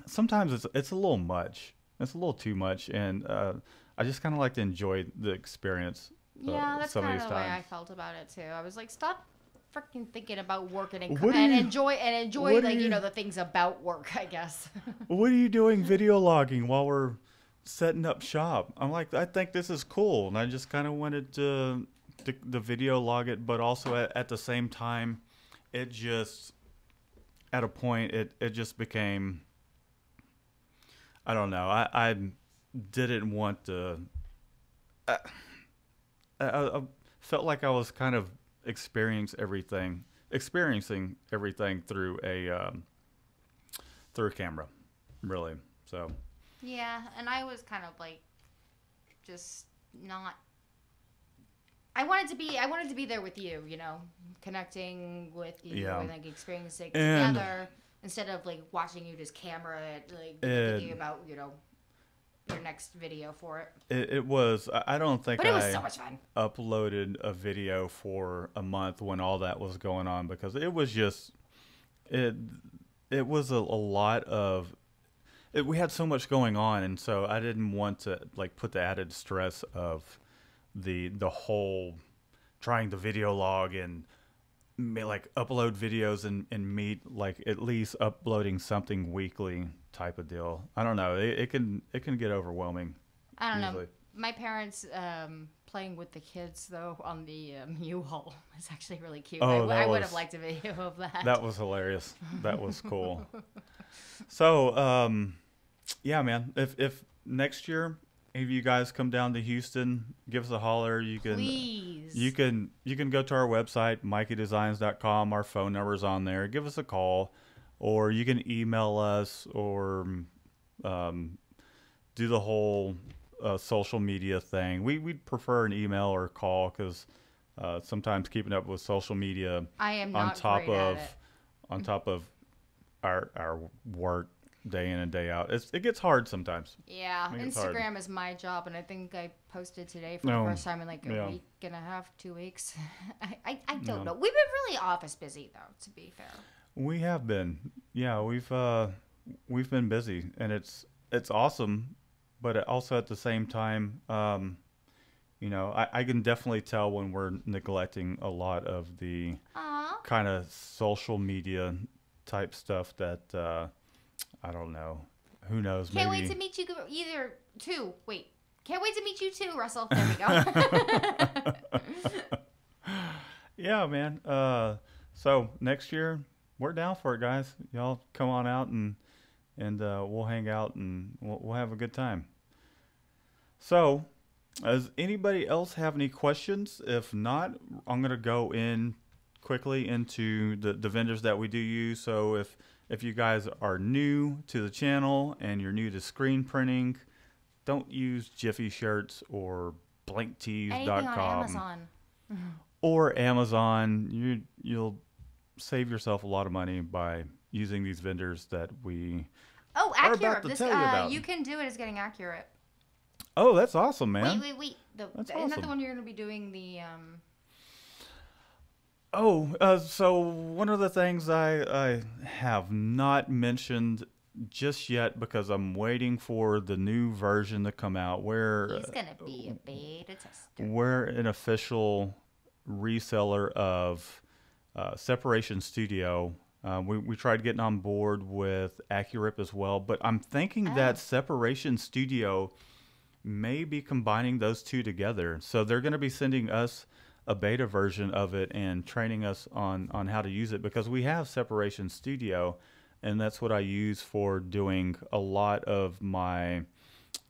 S1: sometimes it's it's a little much. It's a little too much, and uh, I just kind of like to enjoy the experience. Uh,
S2: Yeah, that's kind of the way I felt about it too. I was like, stop freaking thinking about work and,
S1: What do
S2: and enjoy and enjoy like you
S1: you-
S2: know the things about work. I guess. [LAUGHS]
S1: what are you doing video logging while we're setting up shop i'm like i think this is cool and i just kind of wanted to, to the video log it but also at, at the same time it just at a point it, it just became i don't know i, I didn't want to I, I, I felt like i was kind of experience everything experiencing everything through a um, through a camera really so
S2: yeah, and I was kind of like, just not. I wanted to be. I wanted to be there with you. You know, connecting with you
S1: Yeah.
S2: and like experiencing
S1: And-
S2: together instead of like watching you just camera it, like thinking about you know your next video for it.
S1: It, it was. I don't think
S2: But it was
S1: I
S2: so much fun.
S1: uploaded a video for a month when all that was going on because it was just it. It was a, a lot of. it, we had so much going on, and so I didn't want to like put the added stress of the the whole trying to video log and like upload videos and and meet like at least uploading something weekly type of deal. I don't know. It, it can it can get overwhelming.
S2: I don't know. My parents um, playing with the kids though on the um, [LAUGHS] U-Haul was actually really cute. I,
S1: Oh,
S2: I would
S1: was-
S2: have liked a video of that.
S1: That was hilarious. That was [LAUGHS] cool. so, um, yeah, man. If if next year if you guys come down to Houston, give us a holler. You can
S2: Please.
S1: you can you can go to our website mikeydesigns.com. Our phone number's on there. Give us a call, or you can email us, or um, do the whole uh, social media thing. We we'd prefer an email or a call because uh, sometimes keeping up with social media
S2: I am
S1: on
S2: not
S1: top of on top of our our work day in and day out. It's, it gets hard sometimes.
S2: Yeah,
S1: it's hard.
S2: Instagram is my job, and I think I posted today for
S1: No.
S2: the first time in like a
S1: Yeah.
S2: week and a half, two weeks. [LAUGHS] I, I, I don't
S1: No.
S2: know. We've been really office busy though, to be fair.
S1: We have been, yeah, we've uh, we've been busy, and it's it's awesome, but also at the same time, um, you know, I, I can definitely tell when we're neglecting a lot of the kind of social media type stuff that uh, I don't know. Who knows?
S2: Can't
S1: maybe
S2: wait to meet you either two. Wait. Can't wait to meet you too, Russell. There we go. [LAUGHS]
S1: Yeah, man. Uh, so next year we're down for it, guys. Y'all come on out and and uh, we'll hang out and we'll, we'll have a good time. So, does anybody else have any questions? If not, I'm gonna go in quickly into the, the vendors that we do use. So if if you guys are new to the channel and you're new to screen printing, don't use Jiffy Shirts or BlankTees.com
S2: Amazon. [LAUGHS]
S1: or Amazon, you you'll save yourself a lot of money by using these vendors that we.
S2: Oh, accurate.
S1: about to
S2: this,
S1: tell you
S2: uh,
S1: about.
S2: you can do it. It's getting accurate.
S1: Oh, that's awesome, man!
S2: Wait, wait, wait. The,
S1: That's
S2: isn't that the one you're going to be doing the um?
S1: Oh, uh, so one of the things I I have not mentioned just yet because I'm waiting for the new version to come out. Where
S2: He's gonna be a beta tester.
S1: we're an official reseller of uh, Separation Studio. Uh, we, we tried getting on board with Accurip as well, but I'm thinking
S2: Oh.
S1: that Separation Studio may be combining those two together. So they're going to be sending us a beta version of it and training us on, on how to use it because we have Separation Studio, and that's what I use for doing a lot of my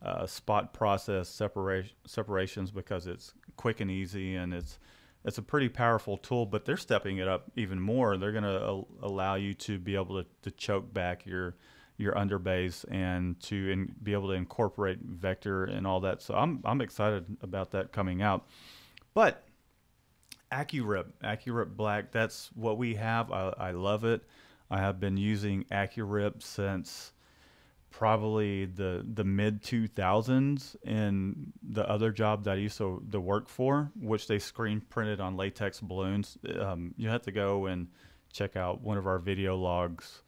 S1: uh, spot process separation separations because it's quick and easy and it's it's a pretty powerful tool but they're stepping it up even more they're going to al- allow you to be able to, to choke back your your underbase and to in, be able to incorporate vector and all that so I'm I'm excited about that coming out but AccuRip, AccuRip Black, that's what we have. I, I love it. I have been using AccuRip since probably the the mid 2000s in the other job that I used to, to work for, which they screen printed on latex balloons. Um, you have to go and check out one of our video logs.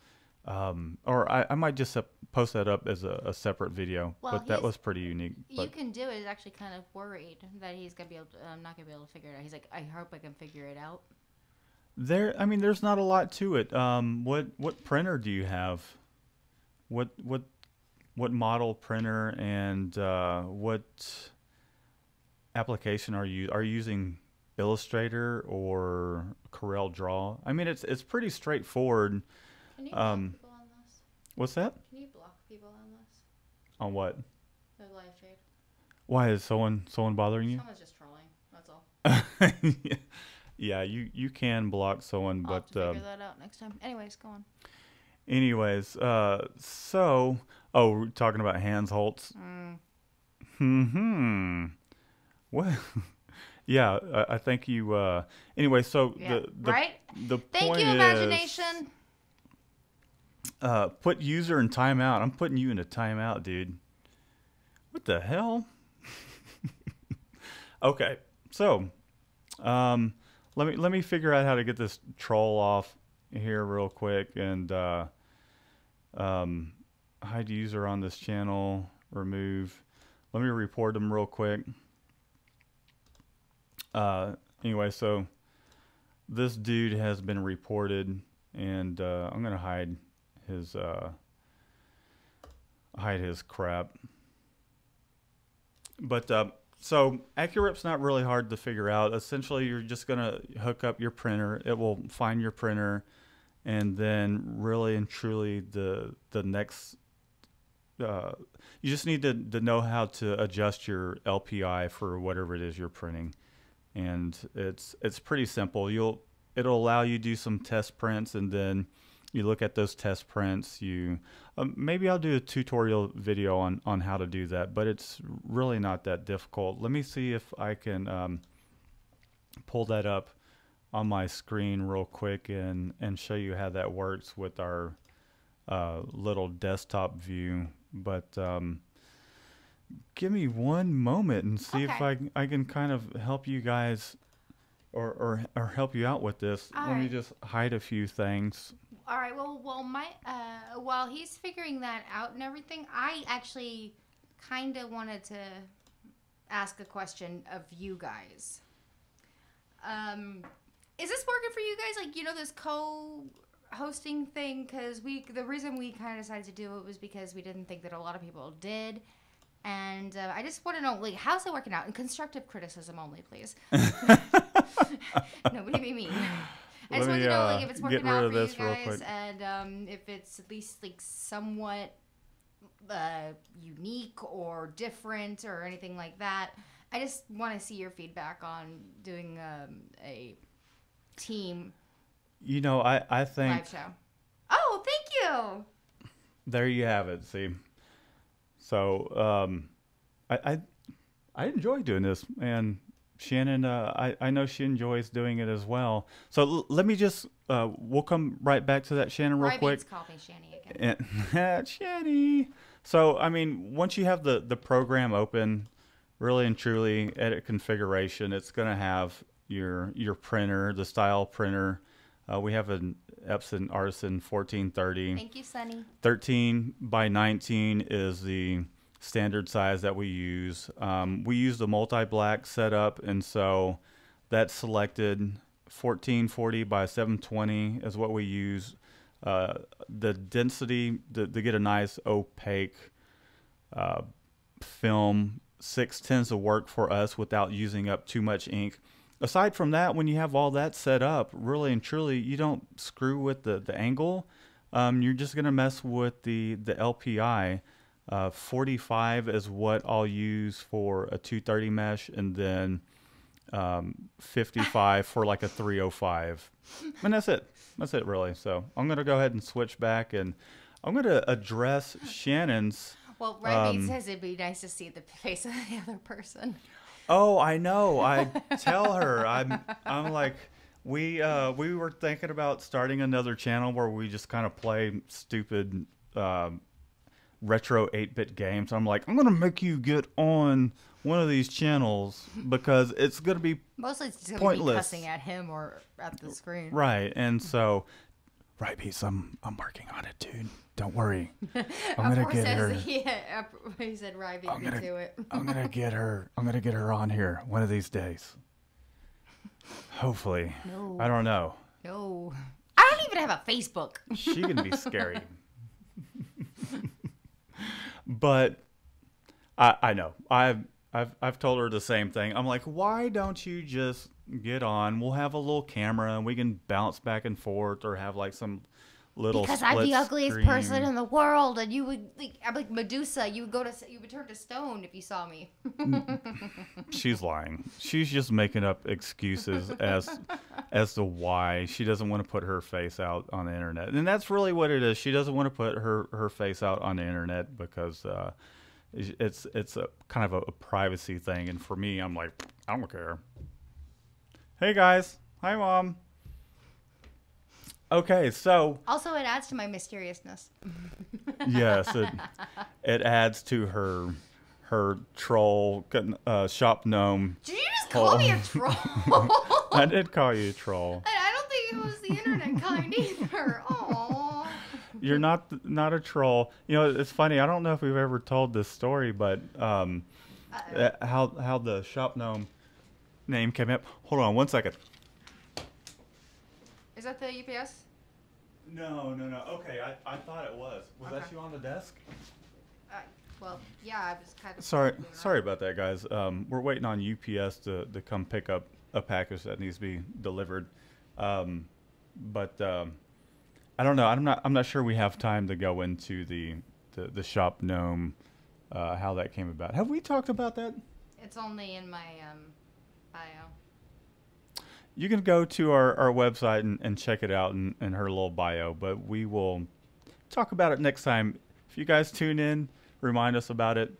S1: Um, or I, I might just post that up as a, a separate video,
S2: Well,
S1: but that was pretty unique.
S2: You can do it. Is actually kind of worried that he's gonna be able to. I'm not gonna be able to figure it out. He's like, I hope I can figure it out.
S1: There, I mean, there's not a lot to it. Um, what what printer do you have? What what what model printer and uh, what application are you are you using? Illustrator or Corel Draw? I mean, it's it's pretty straightforward.
S2: Can you
S1: block Um,
S2: people on this?
S1: What's that?
S2: Can you block people on this?
S1: On what?
S2: The live feed.
S1: Why is someone someone bothering you?
S2: Someone's just trolling. That's all. [LAUGHS]
S1: yeah, you you can block someone,
S2: I'll have
S1: but
S2: to
S1: um,
S2: figure that out next time. Anyways, go on.
S1: Anyways, uh, so oh, we're talking about Hans Holtz.
S2: Mm.
S1: Hmm. Well, [LAUGHS] yeah, I, I think you. Uh, anyway, so
S2: Yeah.
S1: the the
S2: right.
S1: the
S2: Thank
S1: point
S2: you,
S1: is,
S2: imagination.
S1: uh, put user in timeout. I'm putting you in a timeout, dude. What the hell? [LAUGHS] okay, so um, let me let me figure out how to get this troll off here real quick, and uh, um, hide user on this channel. Remove. Let me report them real quick. Uh, anyway, so this dude has been reported, and uh, I'm gonna hide his uh, hide his crap. But uh, so AccuRip's not really hard to figure out. Essentially, you're just gonna hook up your printer. It will find your printer, and then really and truly the the next. Uh, you just need to, to know how to adjust your LPI for whatever it is you're printing, and it's it's pretty simple. You'll it'll allow you to do some test prints, and then you look at those test prints. You um, maybe I'll do a tutorial video on on how to do that, but it's really not that difficult. Let me see if I can um, pull that up on my screen real quick and and show you how that works with our uh, little desktop view. But um, give me one moment and see if I I can kind of help you guys. Or, or, or help you out with this.
S2: All
S1: Let me just hide a few things.
S2: All right. Well, well, my uh, while he's figuring that out and everything, I actually kind of wanted to ask a question of you guys. Um, is this working for you guys? Like, you know, this co-hosting thing? Because we, the reason we kind of decided to do it was because we didn't think that a lot of people did. And uh, I just want to know, like, how's it working out? And constructive criticism only, please. [LAUGHS] [LAUGHS] Nobody be mean. I just want to know,
S1: uh,
S2: like, if it's working out for you guys, and um, if it's at least like somewhat uh, unique or different or anything like that. I just want to see your feedback on doing um, a team
S1: You know, I, I think
S2: live show. Oh, thank you.
S1: there you have it. See, so um, I, I I enjoy doing this, and Shannon, uh, I I know she enjoys doing it as well. So l- let me just uh, we'll come right back to that, Shannon, real quick.
S2: called me Shanny again.
S1: And [LAUGHS] Shanny. So I mean, once you have the the program open, really and truly edit configuration, it's going to have your your printer, the style printer. Uh, we have an Epson Artisan 1430.
S2: Thank you, Sonny.
S1: 13 by 19 is the standard size that we use. Um, we use the multi-black setup, and so that's selected. 1440 by 720 is what we use. Uh, the density to, to get a nice opaque uh, film six tends to work for us without using up too much ink. Aside from that, when you have all that set up, really and truly, you don't screw with the, the angle. Um, you're just gonna mess with the the LPI. Uh, 45 is what I'll use for a 230 mesh, and then um, 55 for like a 305. And that's it. That's it, really. So I'm gonna go ahead and switch back, and I'm gonna address Shannon's.
S2: Well, Rybeats
S1: Um,
S2: says it'd be nice to see the [LAUGHS] face of the other person.
S1: Oh, I know. I [LAUGHS] tell her. I'm. I'm like, we uh, we were thinking about starting another channel where we just kind of play stupid um, retro 8-bit games. I'm like, I'm gonna make you get on one of these channels because it's gonna be
S2: Mostly it's gonna
S1: Pointless.
S2: be cussing at him or at the screen.
S1: right. And so, right, piece. I'm I'm working on it, dude. Don't worry. [LAUGHS] I'm gonna get her.
S2: He, [LAUGHS] Upper- he said Rybeat
S1: I'm gonna-
S2: to it.
S1: I'm gonna [LAUGHS] get her. I'm gonna get her on here one of these days. Hopefully.
S2: No.
S1: I don't know.
S2: No. I don't even have a Facebook.
S1: She can be scary. but I I know. I've I've I've told her the same thing. I'm like, why don't you just get on? We'll have a little camera and we can bounce back and forth or have like some little
S2: Because I'm the ugliest
S1: screen.
S2: person in the world, and you would like I'm like Medusa. You would go to you would turn to stone if you saw me. [LAUGHS]
S1: She's lying. She's just making up excuses as as to why she doesn't want to put her face out on the internet. And that's really what it is. She doesn't want to put her her face out on the internet because uh, it's it's a kind of a, a privacy thing. And for me, I'm like, I don't care. Hey guys, hi mom. Okay, so
S2: Also, it adds to my mysteriousness. [LAUGHS]
S1: yes, it it adds to her her troll uh, shop gnome.
S2: Did you just call me a [LAUGHS] troll? [LAUGHS]
S1: I did call you a troll.
S2: And I don't think it was the internet kind either. Aww.
S1: You're not not a troll. You know, it's funny. I don't know if we've ever told this story, but um, uh, how how the shop gnome name came up. Hold on one second.
S2: Is that the UPS?
S1: No, no, no. Okay, I, I thought it was. Was that you on the desk?
S2: Uh, well, yeah, I was kind of.
S1: Sorry, sorry about that, guys. Um, we're waiting on UPS to, to come pick up a package that needs to be delivered. Um, but um, I don't know. I'm not. I'm not sure we have time to go into the the, the shop gnome, uh, how that came about. Have we talked about that?
S2: It's only in my um, bio.
S1: You can go to our, our website and, and check it out in, in her little bio, but we will talk about it next time. If you guys tune in, remind us about it.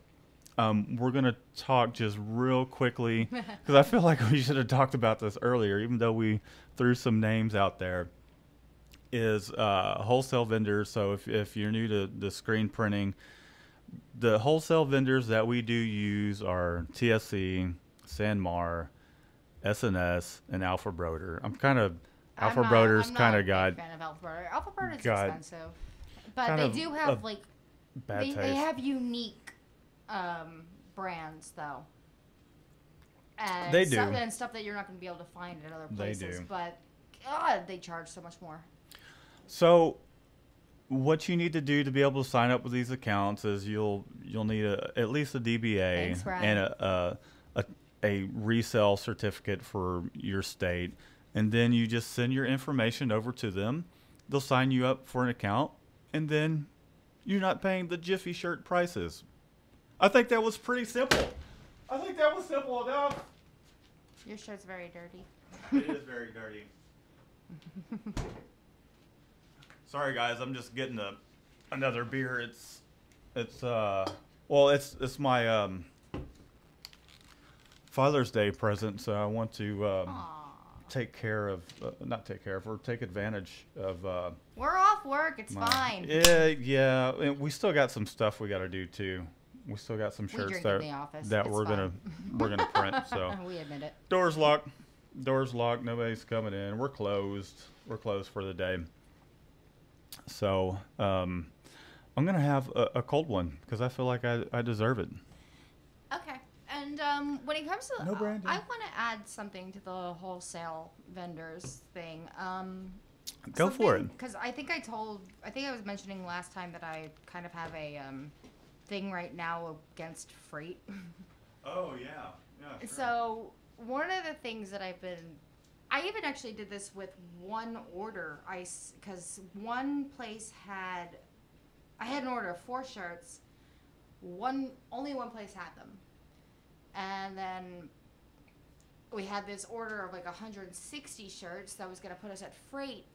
S1: Um, we're going to talk just real quickly [LAUGHS] because I feel like we should have talked about this earlier, even though we threw some names out there. Is uh, wholesale vendors. So if, if you're new to the screen printing, the wholesale vendors that we do use are TSC, Sanmar, S&S, and Alpha Broder. I'm kind of Alpha Broder's
S2: I'm not
S1: kind
S2: a
S1: of got
S2: fan of Alpha Broder. Alpha Broder is
S1: got
S2: expensive, but they do have like
S1: bad
S2: they,
S1: taste.
S2: they have unique um, brands though. And
S1: They
S2: stuff, and stuff that you're not going to be able to find at other
S1: They
S2: places.
S1: do.
S2: But God, they charge so much more.
S1: So, what you need to do to be able to sign up with these accounts is you'll you'll need a, at least a DBA
S2: Thanks,
S1: and a, a a resale certificate for your state, and then you just send your information over to them. They'll sign you up for an account, and then you're not paying the Jiffy shirt prices. I think that was pretty simple. I think that was simple enough.
S2: Your shirt's very dirty.
S1: It is very dirty. [LAUGHS] Sorry guys, I'm just getting a another beer. It's it's uh well it's it's my um Father's Day present, so I want to um, take care of uh, not take care of or take advantage of uh
S2: We're off work. It's
S1: my-
S2: fine.
S1: Yeah, yeah. and We still got some stuff we got to do too. We still got some shirts
S2: drink
S1: that
S2: in the office.
S1: that
S2: It's
S1: we're gonna [LAUGHS] we're gonna print. So [LAUGHS]
S2: we admit it.
S1: Doors locked. Doors locked. Nobody's coming in. We're closed. We're closed for the day. So um, I'm gonna have a, a cold one because I feel like I, I deserve it.
S2: Okay. And um, when it comes to,
S1: No branding.
S2: I want to add something to the wholesale vendors thing. Um,
S1: Go for it.
S2: Because I think I told, I think I was mentioning last time that I kind of have a um, thing right now against freight.
S1: Oh yeah, yeah.
S2: So one of the things that I've been, I even actually did this with one order. I because one place had, I had an order of four shirts. One only one place had them, and then we had this order of like 160 shirts that was gonna put us at freight,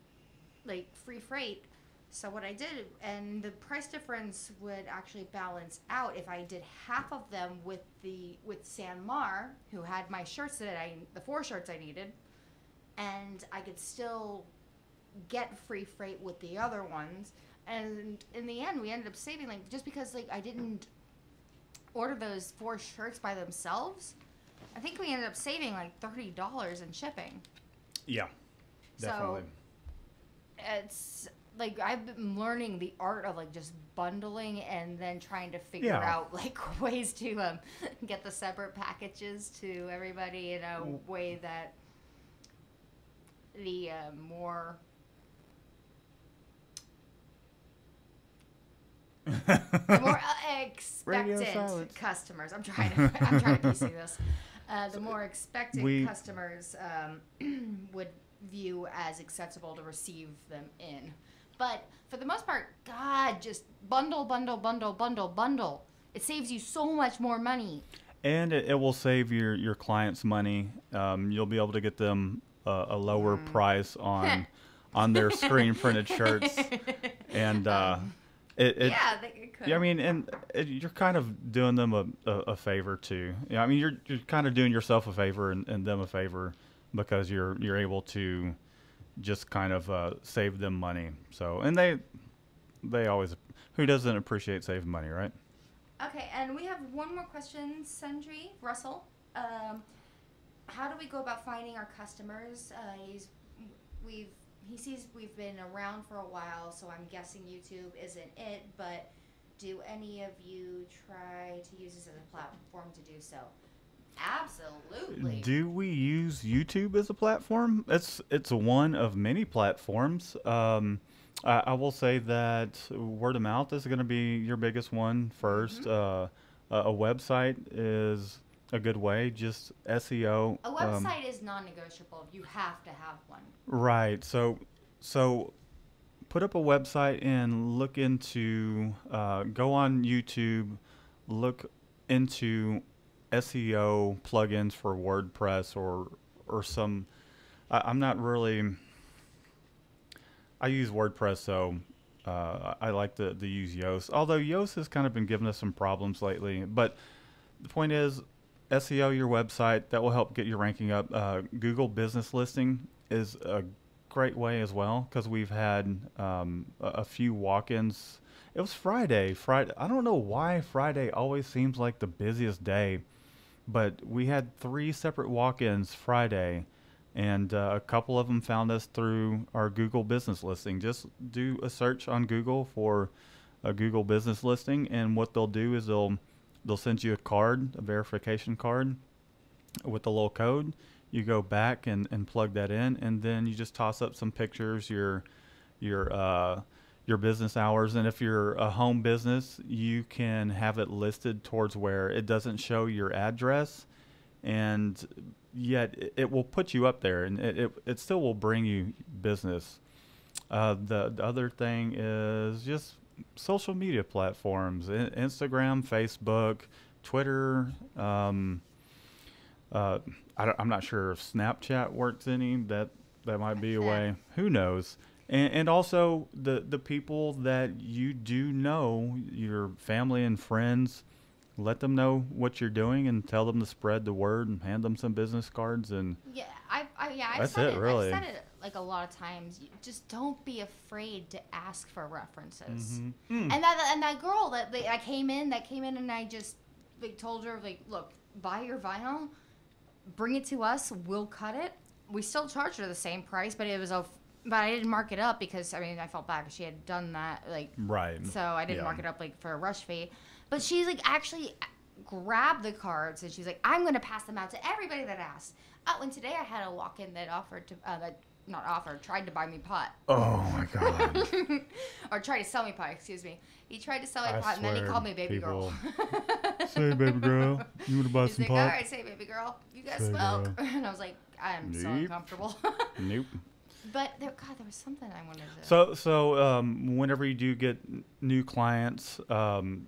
S2: like free freight. So what I did, and the price difference would actually balance out if I did half of them with the with San Mar, who had my shirts that I the four shirts I needed, and I could still get free freight with the other ones. And in the end, we ended up saving like just because like I didn't order those four shirts by themselves. I think we ended up saving like thirty dollars in shipping.
S1: Yeah,
S2: So-
S1: definitely.
S2: it's like I've been learning the art of like just bundling and then trying to figure
S1: Yeah.
S2: out like [LAUGHS] ways to um, [LAUGHS] get the separate packages to everybody in a way that the uh, more the more [LAUGHS] expectant customers. I'm trying to I'm trying to PC this. Uh, the more expected
S1: we-
S2: customers um, [CLEARS THROAT] would view as acceptable to receive them in. But for the most part, God, just bundle, bundle, bundle, bundle, bundle. It saves you so much more money.
S1: And it, it will save your, your clients money. Um, you'll be able to get them a, a lower
S2: Mm.
S1: price on [LAUGHS] on their screen printed shirts, [LAUGHS] and uh, it, it
S2: yeah, they, it could.
S1: Yeah, I mean, and it, you're kind of doing them a, a, a favor too. Yeah, I mean, you're you're kind of doing yourself a favor and, and them a favor because you're you're able to just kind of uh, save them money. So, and they they always who doesn't appreciate saving money, right?
S2: Okay, and we have one more question, Sundry Russell. Um, how do we go about finding our customers? Uh, we've he sees we've been around for a while, so I'm guessing YouTube isn't it. But do any of you try to use this as a platform to do so? Absolutely.
S1: Do we use YouTube as a platform? It's it's one of many platforms. Um, I, I will say that word of mouth is going to be your biggest one first.
S2: Mm-hmm.
S1: Uh, a a website is a good way. Just SEO.
S2: a
S1: um,
S2: website is non-negotiable. You have to have one.
S1: Right. So, so put up a website and look into. Uh, go on YouTube, look into SEO plugins for WordPress or or some. I, I'm not really. I use WordPress, so uh, I like to, to use Yoast. Although Yoast has kind of been giving us some problems lately. But the point is, SEO your website that will help get your ranking up. Uh, Google Business Listing is a great way as well because we've had um, a, a few walk-ins. It was Friday. Friday. I don't know why Friday always seems like the busiest day, but we had three separate walk-ins Friday, and uh, a couple of them found us through our Google Business Listing. Just do a search on Google for a Google Business Listing, and what they'll do is they'll they'll send you a card, a verification card with a little code. You go back and, and plug that in, and then you just toss up some pictures, your your uh, your business hours, and if you're a home business, you can have it listed towards where it doesn't show your address, and yet it, it will put you up there, and it, it, it still will bring you business. Uh, the, the other thing is just social media platforms I- Instagram, Facebook, Twitter. Um, uh, I don't, I'm not sure if Snapchat works any. That that might be a way. Who knows? And, and also the the people that you do know, your family and friends, let them know what you're doing and tell them to spread the word and hand them some business cards and
S2: Yeah, I, I yeah, I've
S1: That's
S2: said
S1: it,
S2: it.
S1: really.
S2: I've said it like a lot of times. You just don't be afraid to ask for references.
S1: Mm-hmm.
S2: And that and that girl that they, I came in, that came in, and I just like told her like, look, buy your vinyl, bring it to us, we'll cut it. We still charged her the same price, but it was a, but I didn't mark it up because I mean I felt bad 'cause she had done that like
S1: right.
S2: so I didn't
S1: Yeah.
S2: mark it up like for a rush fee. But she's like actually grabbed the cards and she's like, I'm gonna pass them out to everybody that asked. Oh, and today I had a walk in that offered to uh, that not offered tried to buy me pot
S1: Oh my god. [LAUGHS]
S2: or tried to sell me pot. Excuse me. He tried to sell me
S1: I
S2: pot and then he called me baby girl. [LAUGHS]
S1: Say, baby girl, you want to buy
S2: He's
S1: some
S2: like,
S1: pot?
S2: all right, say baby girl, you guys
S1: Say,
S2: smoke.
S1: girl. [LAUGHS]
S2: And I was like, I'm so uncomfortable.
S1: Nope.
S2: but there, God, there was something I wanted to.
S1: So, so um, whenever you do get n- new clients, um,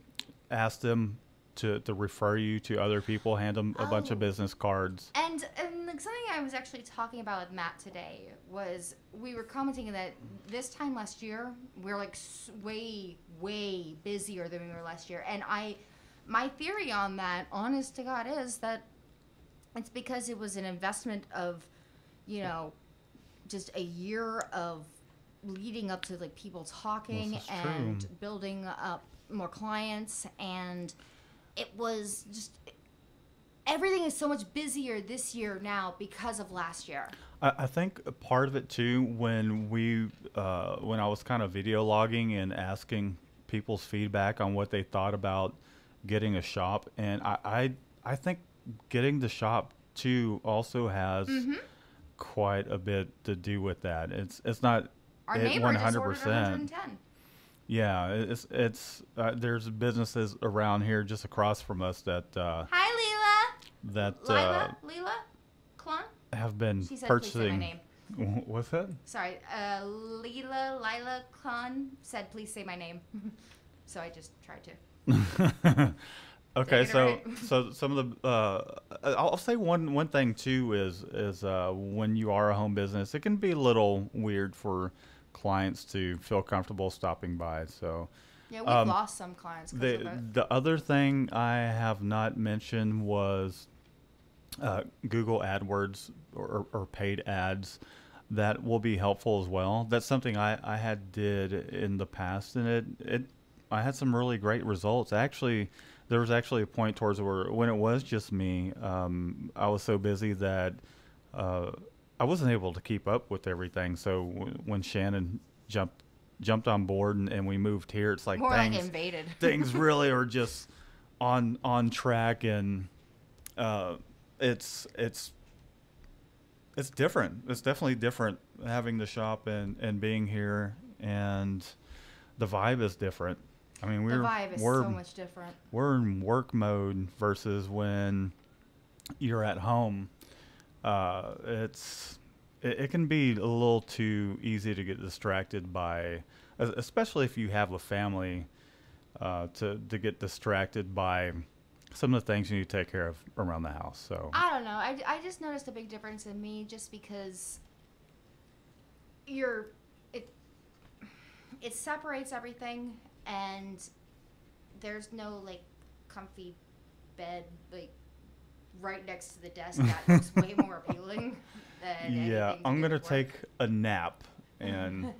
S1: ask them to, to refer you to other people. Hand them a bunch of
S2: Oh.
S1: business cards.
S2: And and like something I was actually talking about with Matt today was we were commenting that this time last year we are like way way busier than we were last year, and I my theory on that, honest to God, is that it's because it was an investment of, you know, just a year of leading up to like people talking
S1: is
S2: and
S1: true.
S2: building up more clients and it was just everything is so much busier this year now because of last year.
S1: I, I think part of it too, when we, uh, when I was kind of video logging and asking people's feedback on what they thought about getting a shop, and I, I, I think getting the shop too also has
S2: Mm-hmm.
S1: quite a bit to do with that. It's, it's not
S2: Our
S1: it
S2: neighbor
S1: 100%.
S2: ordered 110.
S1: Yeah, it's it's uh, there's businesses around here just across from us that uh,
S2: Hi,
S1: that
S2: Leela.
S1: uh,
S2: Lila? Lila? Klon?
S1: have been
S2: She said, please say my
S1: purchasing.
S2: name.
S1: What's that?
S2: Sorry, uh, Lila, Lila Klon said, please say my name. [LAUGHS] so I just tried to. [LAUGHS]
S1: okay, so
S2: right. [LAUGHS]
S1: so some of the uh, I'll I'll say one one thing too is is uh, when you are a home business, it can be a little weird for clients to feel comfortable stopping by. So
S2: Yeah, we've
S1: Um,
S2: lost some clients
S1: the the other thing I have not mentioned was uh, Google AdWords or, or paid ads. That will be helpful as well. That's something I, I had did in the past, and it it I had some really great results. Actually, there was actually a point towards where when it was just me, um, I was so busy that uh, I wasn't able to keep up with everything. So w- when Shannon jumped jumped on board and, and we moved here, it's like
S2: More
S1: things
S2: like invaded. [LAUGHS]
S1: things really are just on on track and uh, it's it's it's different. It's definitely different having the shop and, and being here and the vibe is different. I mean, we're
S2: vibe is
S1: we're
S2: so much different.
S1: we're in work mode versus when you're at home. Uh, it's it, it can be a little too easy to get distracted by, especially if you have a family, uh, to to get distracted by some of the things you need to take care of around the house. So
S2: I don't know. I, I just noticed a big difference in me just because you're it it separates everything and there's no like comfy bed like right next to the desk that looks way more [LAUGHS] appealing than
S1: yeah, I'm gonna
S2: work.
S1: take a nap and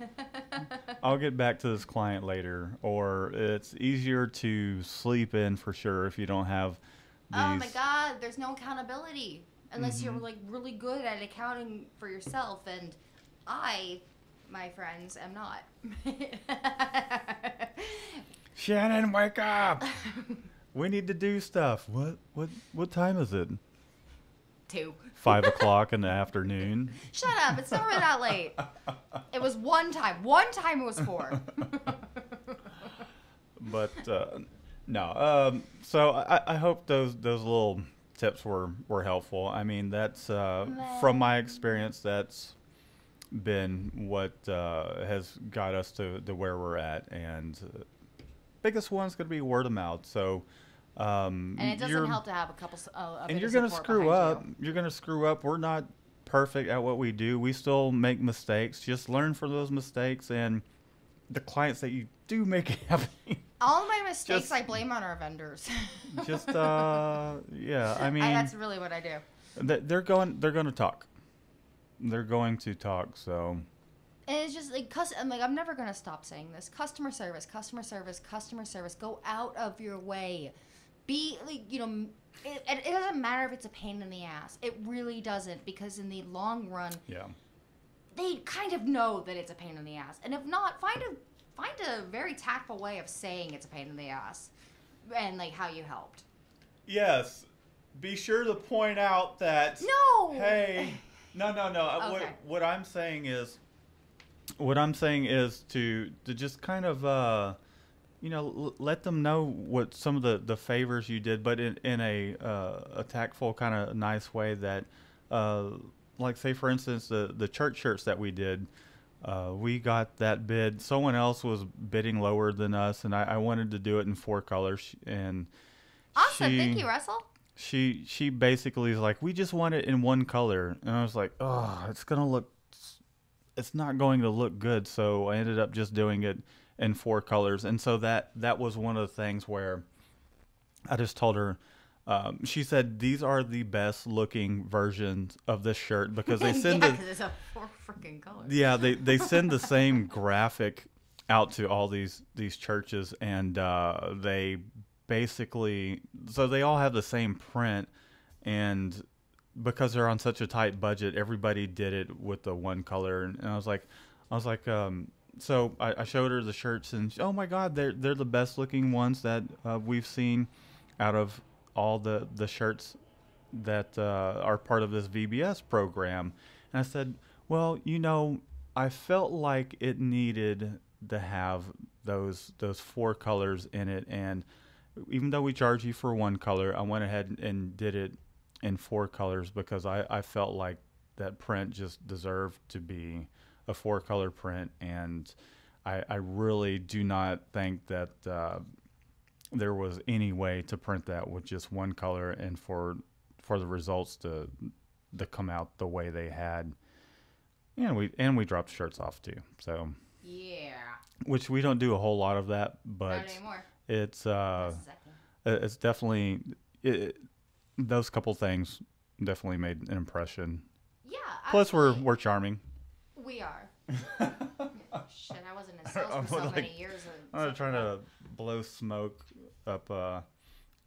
S1: [LAUGHS] I'll get back to this client later. Or it's easier to sleep in for sure if you don't have these.
S2: Oh my god, there's no accountability unless you're
S1: Mhm.
S2: like really good at accounting for yourself and I my friends am not. [LAUGHS]
S1: Shannon, wake up! We need to do stuff. What? What? What time is it?
S2: Two.
S1: Five [LAUGHS] o'clock in the afternoon.
S2: Shut up, it's never that late. It was one time. One time it was four. [LAUGHS]
S1: But uh, no. Um, so I, I hope those those little tips were were helpful. I mean, that's uh, from my experience. That's been what uh, has got us to, to where we're at, and uh, biggest one's going to be word of mouth. So. Um,
S2: and it doesn't help to have a couple s- uh, a
S1: and you're gonna screw up.
S2: you.
S1: You're gonna screw up. We're not perfect at what we do. We still make mistakes. Just learn from those mistakes, and the clients that you do make [LAUGHS] happy.
S2: All my mistakes
S1: Just-
S2: I blame on our vendors. [LAUGHS]
S1: just [LAUGHS] uh, yeah. I mean,
S2: that's really what I do.
S1: they're going. They're going to talk. They're going to talk. So
S2: And it's just like, cus- I'm like, I'm never gonna stop saying this. Customer service, customer service, customer service. Go out of your way. Be like, you know, it, it doesn't matter if it's a pain in the ass. It really doesn't because in the long run,
S1: yeah.
S2: they kind of know that it's a pain in the ass. And if not, find a find a very tactful way of saying it's a pain in the ass, and like how you helped.
S1: Yes. Be sure to point out that.
S2: No.
S1: Hey. No, no, no. Uh, What
S2: Okay.
S1: what I'm saying is, what I'm saying is to to just kind of uh, you know, l- let them know what some of the the favors you did, but in in a uh, a tactful kind of nice way that, uh, like say for instance the the church shirts that we did. Uh, we got that bid. Someone else was bidding lower than us, and I, I wanted to do it in four colors. And
S2: Awesome.
S1: she-
S2: Thank you, Russell.
S1: she she basically is like, we just want it in one color, and I was like, oh, it's gonna look, it's not going to look good. So I ended up just doing it in four colors, and so that that was one of the things where I just told her. Um, she said these are the best looking versions of this shirt because they [LAUGHS] send
S2: yeah,
S1: the
S2: it's a four freaking colors.
S1: yeah, they they [LAUGHS] send the same graphic out to all these these churches, and uh, they basically so they all have the same print, and because they're on such a tight budget, everybody did it with the one color, and, I was like, I was like, um, so I, I showed her the shirts, and she, oh my God, they're they're the best looking ones that uh, we've seen out of all the the shirts that uh, are part of this VBS program. And I said, well, you know, I felt like it needed to have those those four colors in it, and even though we charge you for one color, I went ahead and did it in four colors because I, I felt like that print just deserved to be a four color print, and I, I really do not think that uh, there was any way to print that with just one color and for for the results to to come out the way they had. And we and we dropped shirts off too. So
S2: Yeah.
S1: which we don't do a whole lot of that, but
S2: Not anymore.
S1: it's uh
S2: Just a second.
S1: it- it's definitely it, those couple things definitely made an impression.
S2: Yeah.
S1: Plus we're we're charming.
S2: We are. [LAUGHS] Shit, I wasn't in sales
S1: I'm
S2: for so
S1: like-
S2: many years.
S1: I'm not trying to blow smoke up uh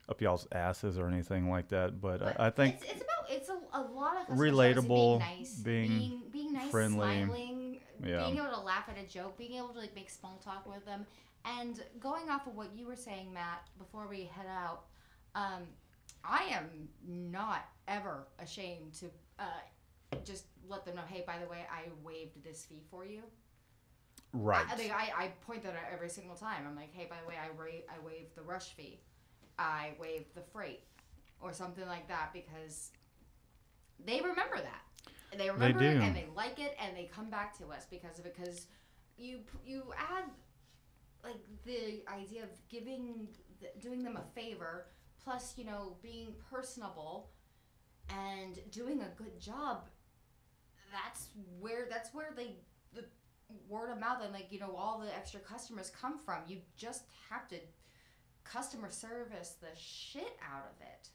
S1: up y'all's asses or anything like that, but,
S2: But
S1: I, I think
S2: it's, it's about it's a a lot of customer service and
S1: Relatable,
S2: being nice,
S1: being
S2: being, being nice,
S1: friendly.
S2: smiling,
S1: Yeah.
S2: being able to laugh at a joke, being able to like make small talk with them, and going off of what you were saying, Matt, before we head out, um, I am not ever ashamed to uh, just let them know, hey, by the way, I waived this fee for you.
S1: Right.
S2: I, I, think I, I point that out every single time. I'm like, hey, by the way, I wa- I waived the rush fee, I waived the freight, or something like that because they remember that. They remember it
S1: do.
S2: and they like it and they come back to us because of it. Because you you add like the idea of giving doing them a favor plus you know being personable and doing a good job that's where that's where they the word of mouth and like you know all the extra customers come from you just have to customer service the shit out of it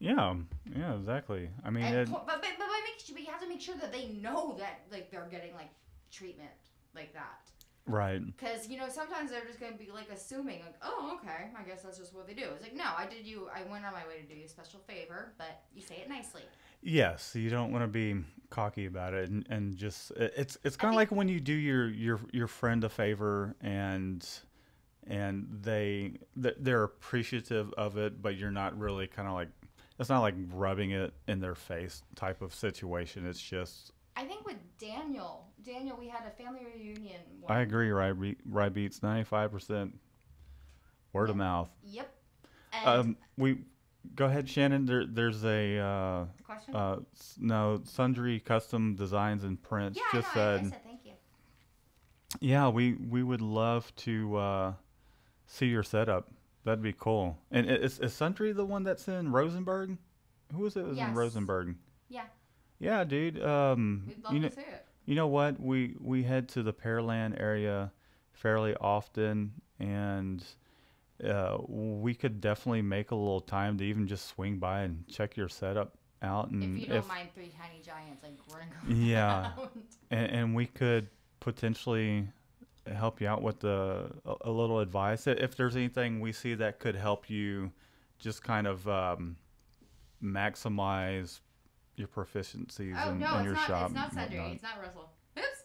S1: yeah. Yeah. Exactly. I mean, it,
S2: po- but, but, but, make, but you have to make sure that they know that like they're getting like treatment like that
S1: right.
S2: Because you know sometimes they're just gonna be like assuming like, oh okay, I guess that's just what they do. It's like no, I did you. I went on my way to do you a special favor, but you say it nicely.
S1: Yes, you don't want to be cocky about it, and, and just it's it's kind of like when you do your your your friend a favor and and they they're appreciative of it, but you're not really kind of like it's not like rubbing it in their face type of situation. It's just
S2: I think with Daniel, Daniel, we had a family reunion. One.
S1: I agree. Rye, Be- Rye beats ninety five percent word of mouth.
S2: Yep. And
S1: Um, we go ahead, Shannon. There, there's a uh,
S2: question.
S1: uh, no sundry custom designs and prints.
S2: yeah,
S1: just
S2: I know. I, I
S1: said.
S2: said thank you.
S1: Yeah, we we would love to uh, see your setup. That'd be cool. And is, is Sundry the one that's in Rosenberg? Who was it? It was in Rosenberg.
S2: Yeah,
S1: Yeah, dude. Um,
S2: we'd love
S1: you know,
S2: to see it.
S1: You know what? We we head to the Pearland area fairly often, and uh, we could definitely make a little time to even just swing by and check your setup out. And
S2: If you don't mind three tiny giants like running [LAUGHS]
S1: Yeah.
S2: around.
S1: and, and we could potentially help you out with the a, a little advice if there's anything we see that could help you just kind of um, maximize your proficiencies
S2: Oh
S1: in,
S2: no,
S1: in
S2: it's
S1: your
S2: not.
S1: shop
S2: It's not
S1: and
S2: Sundry.
S1: whatnot.
S2: It's not Russell. Oops.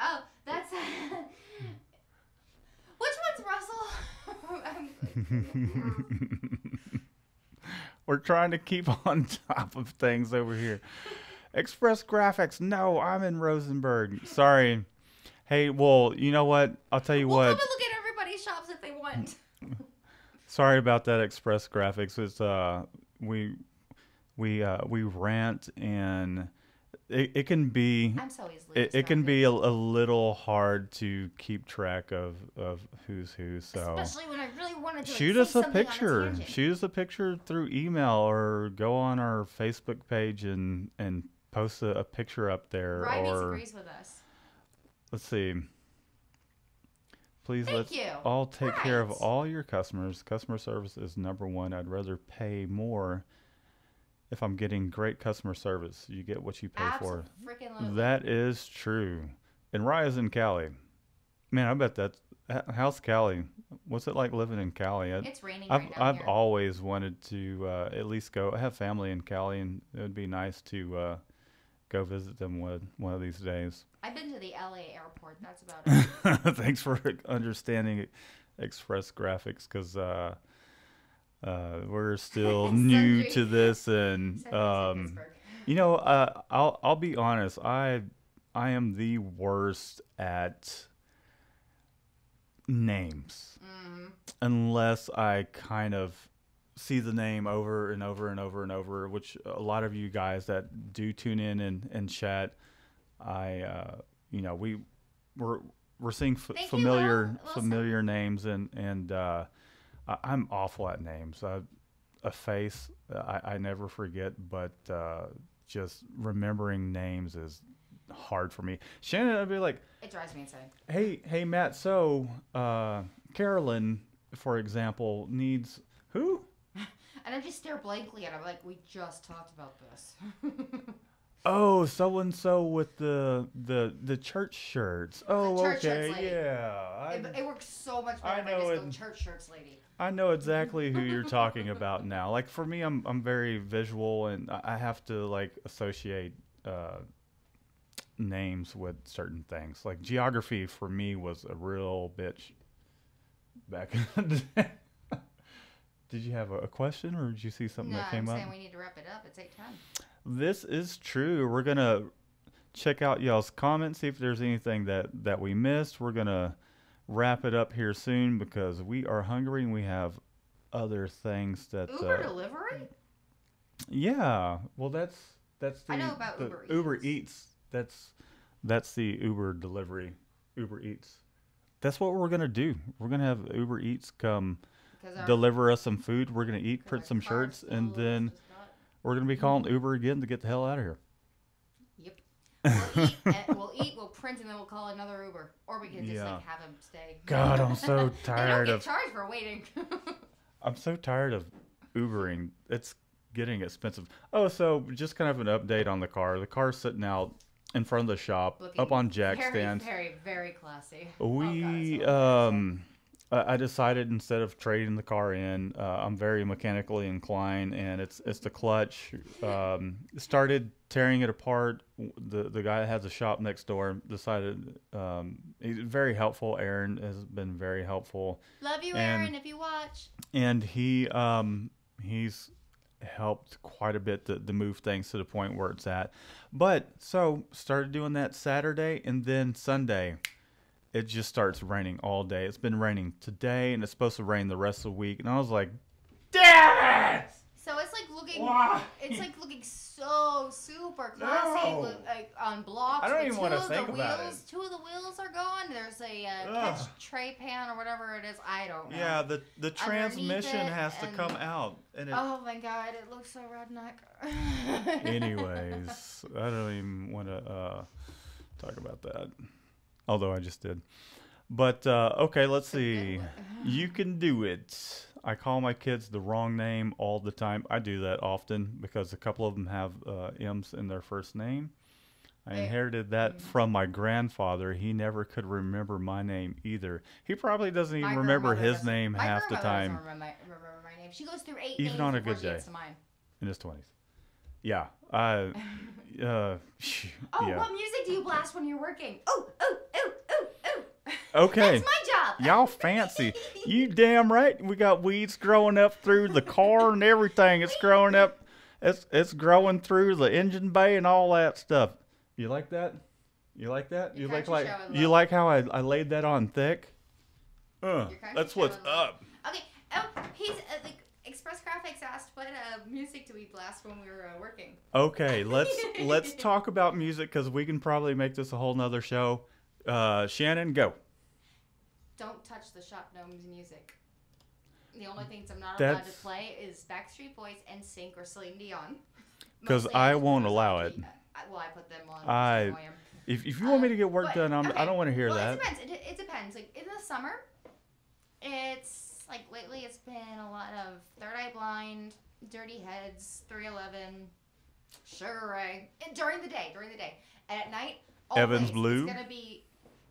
S2: Oh, that's. [LAUGHS] Which one's Russell? [LAUGHS]
S1: We're trying to keep [LAUGHS] on top of things over here. Express Graphics. No, I'm in Rosenberg. Sorry. Hey, well, you know what? I'll tell you
S2: we'll
S1: what.
S2: come and look at everybody's shops if they want.
S1: Sorry about that Express Graphics. It's uh we we uh we rant and it, it can be
S2: I'm so
S1: it, it can be a, a little hard to keep track of of who's who so
S2: Especially when I really to
S1: shoot us a picture
S2: tangent.
S1: shoot us a picture through email or go on our facebook page and and post a, a picture up there
S2: Rybeats
S1: or
S2: agrees with us.
S1: let's see please
S2: Thank
S1: let's
S2: you.
S1: all take care of all your customers customer service is number one i'd rather pay more if i'm getting great customer service you get what you pay for that is true and raya's in cali man i bet that's h- how's cali what's it like living in cali I,
S2: It's raining
S1: I've
S2: right now
S1: I've
S2: here.
S1: always wanted to uh, at least go. I have family in Cali, and it would be nice to uh, go visit them one one of these days.
S2: I've been to the LA airport. That's about [LAUGHS] it.
S1: Thanks for understanding Express Graphics, because uh, uh, we're [LAUGHS] still new to this, [LAUGHS] and
S2: Send us to
S1: um, you know, uh, I'll I'll be honest. I I am the worst at names.
S2: Mhm.
S1: unless I kind of see the name over and over and over and over, which a lot of you guys that do tune in and, and chat, I, uh, you know, we we're we're seeing f-
S2: you,
S1: familiar
S2: Will
S1: familiar names and and uh, I, I'm awful at names. I, a face I, I never forget, but uh, just remembering names is hard for me. Shannon, I'd be like,
S2: It drives me insane.
S1: Hey, hey, Matt. So, uh, Carolyn, for example, needs who? [LAUGHS]
S2: And I just stare blankly at him, like, we just talked about this. [LAUGHS]
S1: Oh, so and so with the the the church shirts. Oh,
S2: church
S1: okay,
S2: shirts
S1: yeah.
S2: It, it works so much better I
S1: know it-
S2: church shirts, lady.
S1: I know exactly who you're talking about now. Like for me, I'm I'm very visual, and I have to like associate uh, names with certain things. Like geography for me was a real bitch back in the day. [LAUGHS] Did you have a, a question, or did you see something
S2: no,
S1: that
S2: I'm
S1: came up?
S2: saying we need to wrap it up. It's eight ten.
S1: This is true. We're gonna check out y'all's comments, see if there's anything that that we missed. We're gonna wrap it up here soon because we are hungry and we have other things that.
S2: Uber
S1: uh,
S2: delivery?
S1: yeah, well, that's that's the
S2: I know about
S1: the
S2: Uber
S1: Uber
S2: Eats.
S1: Eats. That's that's the Uber delivery. Uber Eats. That's what we're gonna do. We're gonna have Uber Eats come deliver us some food. We're gonna eat, print some shirts, and then
S2: it's just not-
S1: we're gonna be calling Uber again to get the hell out of here.
S2: Yep. We'll eat, we'll eat, we'll print, and then we'll call another Uber, or we can just
S1: Yeah.
S2: like have him stay.
S1: God, I'm so [LAUGHS]
S2: they don't
S1: tired
S2: get
S1: of
S2: charged for waiting. [LAUGHS]
S1: I'm so tired of Ubering. It's getting expensive. Oh, so just kind of an update on the car. The car's sitting out in front of the shop,
S2: Looking
S1: up on jack
S2: very,
S1: stands.
S2: Very, very classy.
S1: We
S2: oh, God,
S1: um, I I decided instead of trading the car in, uh, I'm very mechanically inclined, and it's it's the clutch. Um, started tearing it apart. The the guy that has a shop next door decided um, he's very helpful. Aaron has been very helpful
S2: Love you,
S1: and-
S2: Aaron, if you watch.
S1: and he um he's helped quite a bit to, to move things to the point where it's at but so started doing that saturday and then sunday it just starts raining all day it's been raining today and it's supposed to rain the rest of the week and i was like damn it
S2: So it's like looking.
S1: Why?
S2: It's like looking so super classy,
S1: No.
S2: look, like on blocks.
S1: I don't even
S2: two
S1: wanna
S2: of
S1: think
S2: the
S1: about
S2: wheels, Two of the wheels are gone. There's a uh, catch tray pan or whatever it is. I don't know.
S1: yeah the the transmission
S2: it
S1: has to
S2: and-
S1: come out and it
S2: Oh my god, it looks so redneck. [LAUGHS]
S1: Anyways, I don't even want to uh, talk about that. Although I just did. But uh, okay, let's see. You can do it. I call my kids the wrong name all the time. I do that often because a couple of them have uh, M's in their first name. I inherited that from my grandfather. He never could remember my name either. He probably doesn't even
S2: My
S1: remember his name half the time
S2: doesn't Remember my, remember my name. She goes through eight
S1: Even on a good day. in his 20s. Yeah. I, [LAUGHS] uh,
S2: Oh,
S1: yeah.
S2: what music do you blast when you're working? Ooh, ooh, ooh, ooh, ooh.
S1: Okay.
S2: That's my job.
S1: Y'all fancy. You damn right. We got weeds growing up through the car and everything. It's growing up. It's it's growing through the engine bay and all that stuff. You like that? You like that? You like
S2: country
S1: like you
S2: love.
S1: like how I, I laid that on thick? Uh,
S2: Your country
S1: that's what's
S2: love.
S1: up.
S2: Okay. Oh, he's uh, like Express Graphics asked what uh, music do we blast when we were uh, working.
S1: Okay, let's [LAUGHS] let's talk about music because we can probably make this a whole nother show. Uh, Shannon, go.
S2: Don't touch the Shop Gnomes music. The only things I'm not allowed to play is Backstreet Boys, and NSYNC, or Celine Dion.
S1: 'Cause
S2: Mostly
S1: I won't
S2: because
S1: allow it.
S2: I, well, I put them on.
S1: I-
S2: to annoy 'em.
S1: If, if you want me to get work
S2: But-
S1: done, I'm, I
S2: okay.
S1: don't want to hear
S2: well,
S1: that.
S2: It depends. It, it depends. Like in the summer, it's like lately it's been a lot of Third Eye Blind, Dirty Heads, 311, Sugar Ray. And during the day, during the day, and at night,
S1: Evans Blue?
S2: It's gonna be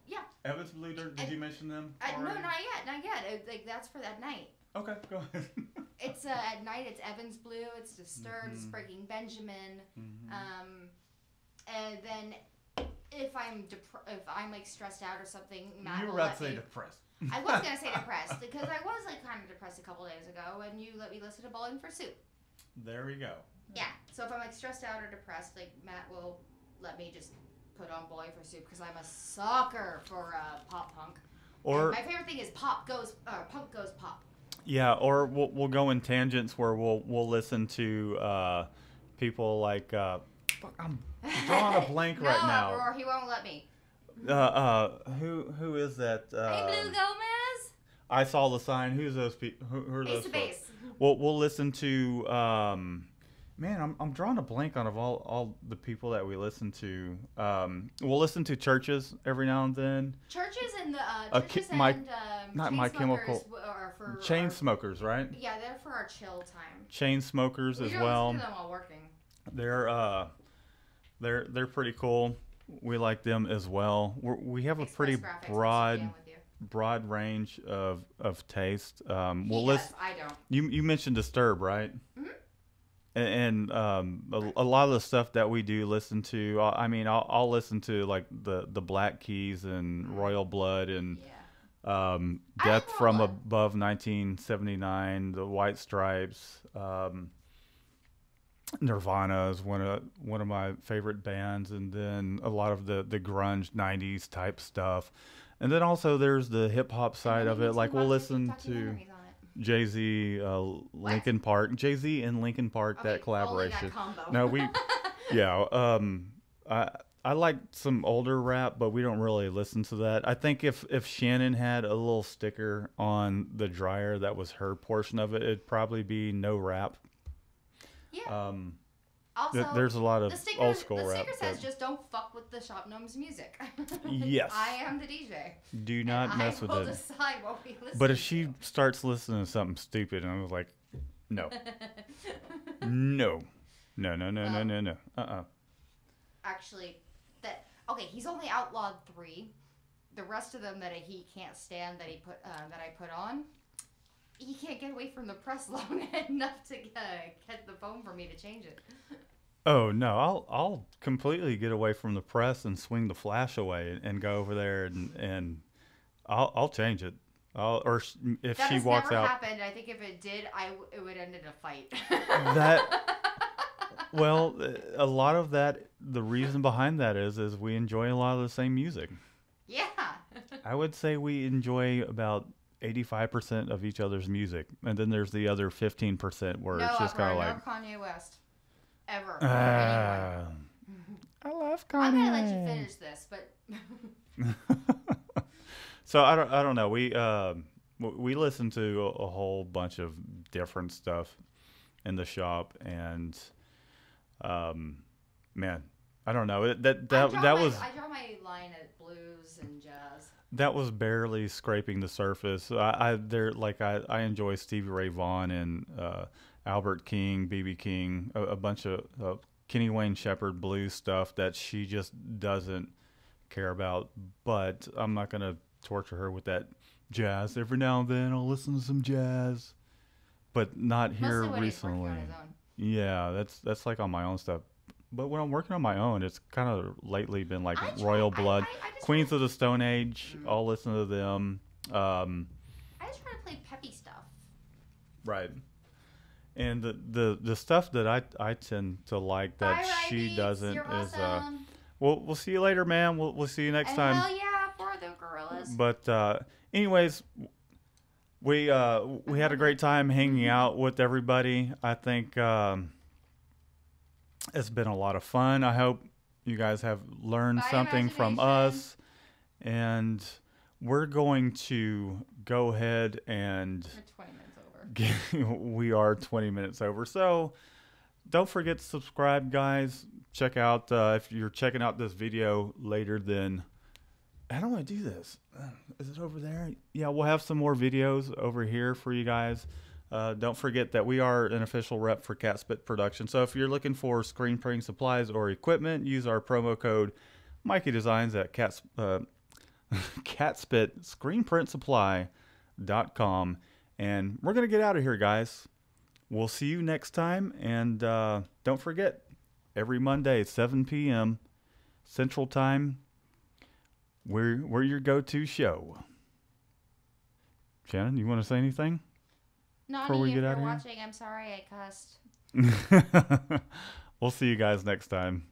S2: yeah.
S1: Evans Blue, did you mention them?
S2: Uh, no, not yet, not yet. It, like that's for that night.
S1: Okay, go ahead. [LAUGHS]
S2: It's uh, at night. It's Evans Blue. It's Disturbed. It's
S1: Mhm.
S2: Breaking Benjamin.
S1: Mhm.
S2: Um, and then if I'm dep- if I'm like stressed out or something, Matt
S1: you
S2: will
S1: were about to say depressed.
S2: I was gonna say [LAUGHS] depressed because I was like kind of depressed a couple days ago, and you let me listen to Bowling for Soup.
S1: There we go.
S2: Yeah. So if I'm like stressed out or depressed, like Matt will let me just put on Bowling for Soup because I'm a sucker for uh, pop punk. And
S1: Or
S2: my favorite thing is pop goes uh, punk goes pop.
S1: yeah, or we'll we'll go in tangents where we'll we'll listen to uh, people like uh, fuck, I'm drawing a blank [LAUGHS] right
S2: no,
S1: now.
S2: or he won't let me.
S1: Uh, uh, who who is that? Uh,
S2: hey, Blue Gomez.
S1: I saw the sign. Who's those people? Who, who are those folks?
S2: base.
S1: We'll we'll listen to. Um, man, I'm I'm drawing a blank on of all all the people that we listen to. Um, we'll listen to CHVRCHES every now and then.
S2: CHVRCHES and the uh, CHVRCHES
S1: my-
S2: and um,
S1: not My Chemical-
S2: are for
S1: Chain
S2: are-
S1: smokers, right?
S2: Yeah, they're for our chill time.
S1: Chainsmokers
S2: we
S1: as well.
S2: listen to them while working.
S1: They're uh, they're they're pretty cool. We like them as well. We're, we have a
S2: Express
S1: pretty
S2: Graphics,
S1: broad. broad range of of taste. Um, well, let's
S2: I don't.
S1: you you mentioned Disturb, right?
S2: Mhm.
S1: And, and um, a, a lot of the stuff that we do listen to. I I mean, I'll, I'll listen to like the the Black Keys and Royal Blood and
S2: Yeah.
S1: um, Death from Above 1979, the White Stripes. Um, Nirvana is one of one of my favorite bands, and then a lot of the the grunge '90s type stuff, and then also there's the hip hop side of it. Like we'll listen to
S2: documentaries on it.
S1: Jay Z, uh, Linkin Park, Jay Z and Linkin Park
S2: Okay,
S1: that collaboration.
S2: That.
S1: No, we, [LAUGHS] yeah, um, I I like some older rap, but we don't really listen to that. I think if if Shannon had a little sticker on the dryer that was her portion of it, it'd probably be no rap.
S2: Yeah.
S1: Um,
S2: also,
S1: th- there's a lot of
S2: the sticker,
S1: old school
S2: the
S1: rap.
S2: sticker says
S1: that
S2: just don't fuck with the shop gnomes music.
S1: Yes. [LAUGHS]
S2: I am the DJ.
S1: do not mess
S2: I
S1: with
S2: will
S1: it.
S2: decide what we listen
S1: But if she
S2: to.
S1: starts listening to something stupid, and I was like, [LAUGHS] no, no, no, no, no, no,
S2: Well-
S1: no, no, uh, uh
S2: actually that okay he's only outlawed three the rest of them that he can't stand that he put uh, that i put on he can't get away from the press [LAUGHS] long enough to uh, get the phone for me to change it
S1: Oh no, I'll I'll completely get away from the press and swing the flash away and, and go over there and and I'll I'll change it. I'll or if
S2: that
S1: she walks
S2: never
S1: out
S2: happened i think if it did i it would end in a fight
S1: that [LAUGHS] well a lot of that the reason behind that is is we enjoy a lot of the same music.
S2: yeah [LAUGHS]
S1: I would say we enjoy about 85% of each other's music and then there's the other 15% where
S2: no
S1: it's just kind of like
S2: no kanye west ever
S1: uh, I love Kanye.
S2: i'm gonna let you finish this but [LAUGHS]
S1: so I don't I don't know. We um w- we listen to a, a whole bunch of different stuff in the shop and um man, I don't know. It, that
S2: I
S1: that
S2: draw
S1: that
S2: my,
S1: was
S2: i draw my line at blues and jazz
S1: that was barely scraping the surface. I, I there like I, I enjoy Stevie Ray Vaughan and uh, Albert King, BB King, a, a bunch of uh, Kenny Wayne Shepherd blues stuff that she just doesn't care about. But I'm not gonna torture her with that jazz. Every now and then I'll listen to some jazz, but not here
S2: Mostly when he's working
S1: recently.
S2: on his own.
S1: Yeah, that's that's like on my own stuff. But when I'm working on my own, it's kind of lately been like
S2: I
S1: Royal
S2: I-
S1: Blood.
S2: I- I
S1: Queens
S2: try-
S1: of the Stone Age.
S2: Mhm.
S1: I'll listen to them. Um,
S2: I just try to play peppy stuff.
S1: right. And the, the the stuff that I I tend to like that
S2: Bye,
S1: she doesn't
S2: You're
S1: is uh.
S2: awesome.
S1: Well, we'll see you later, man. We'll we'll see you next
S2: and
S1: time.
S2: Hell yeah, for the gorillas.
S1: But uh, anyways, we uh, we had a great time hanging out with everybody. I think um, it's been a lot of fun. I hope you guys have learned
S2: Bye,
S1: something from us, and we're going to go ahead and
S2: We're 20 minutes over. [LAUGHS]
S1: we are 20 minutes over. So don't forget to subscribe, guys. Check out uh, if you're checking out this video later. Then how do I do this? Uh, Is it over there? Yeah, we'll have some more videos over here for you guys. Uh, don't forget that we are an official rep for Catspit Production. So if you're looking for screen printing supplies or equipment, use our promo code Mikey Designs at Cats, uh, [LAUGHS] Catspit Screen Print Supply.com. And we're going to get out of here, guys. We'll see you next time. And uh, don't forget, every Monday, 7 p.m. Central Time, we're, we're your go to show. Shannon, you want to say anything?
S2: Nani,
S1: Before we
S2: if
S1: get
S2: you're
S1: outta here?
S2: watching, I'm sorry I cussed. [LAUGHS]
S1: we'll see you guys next time.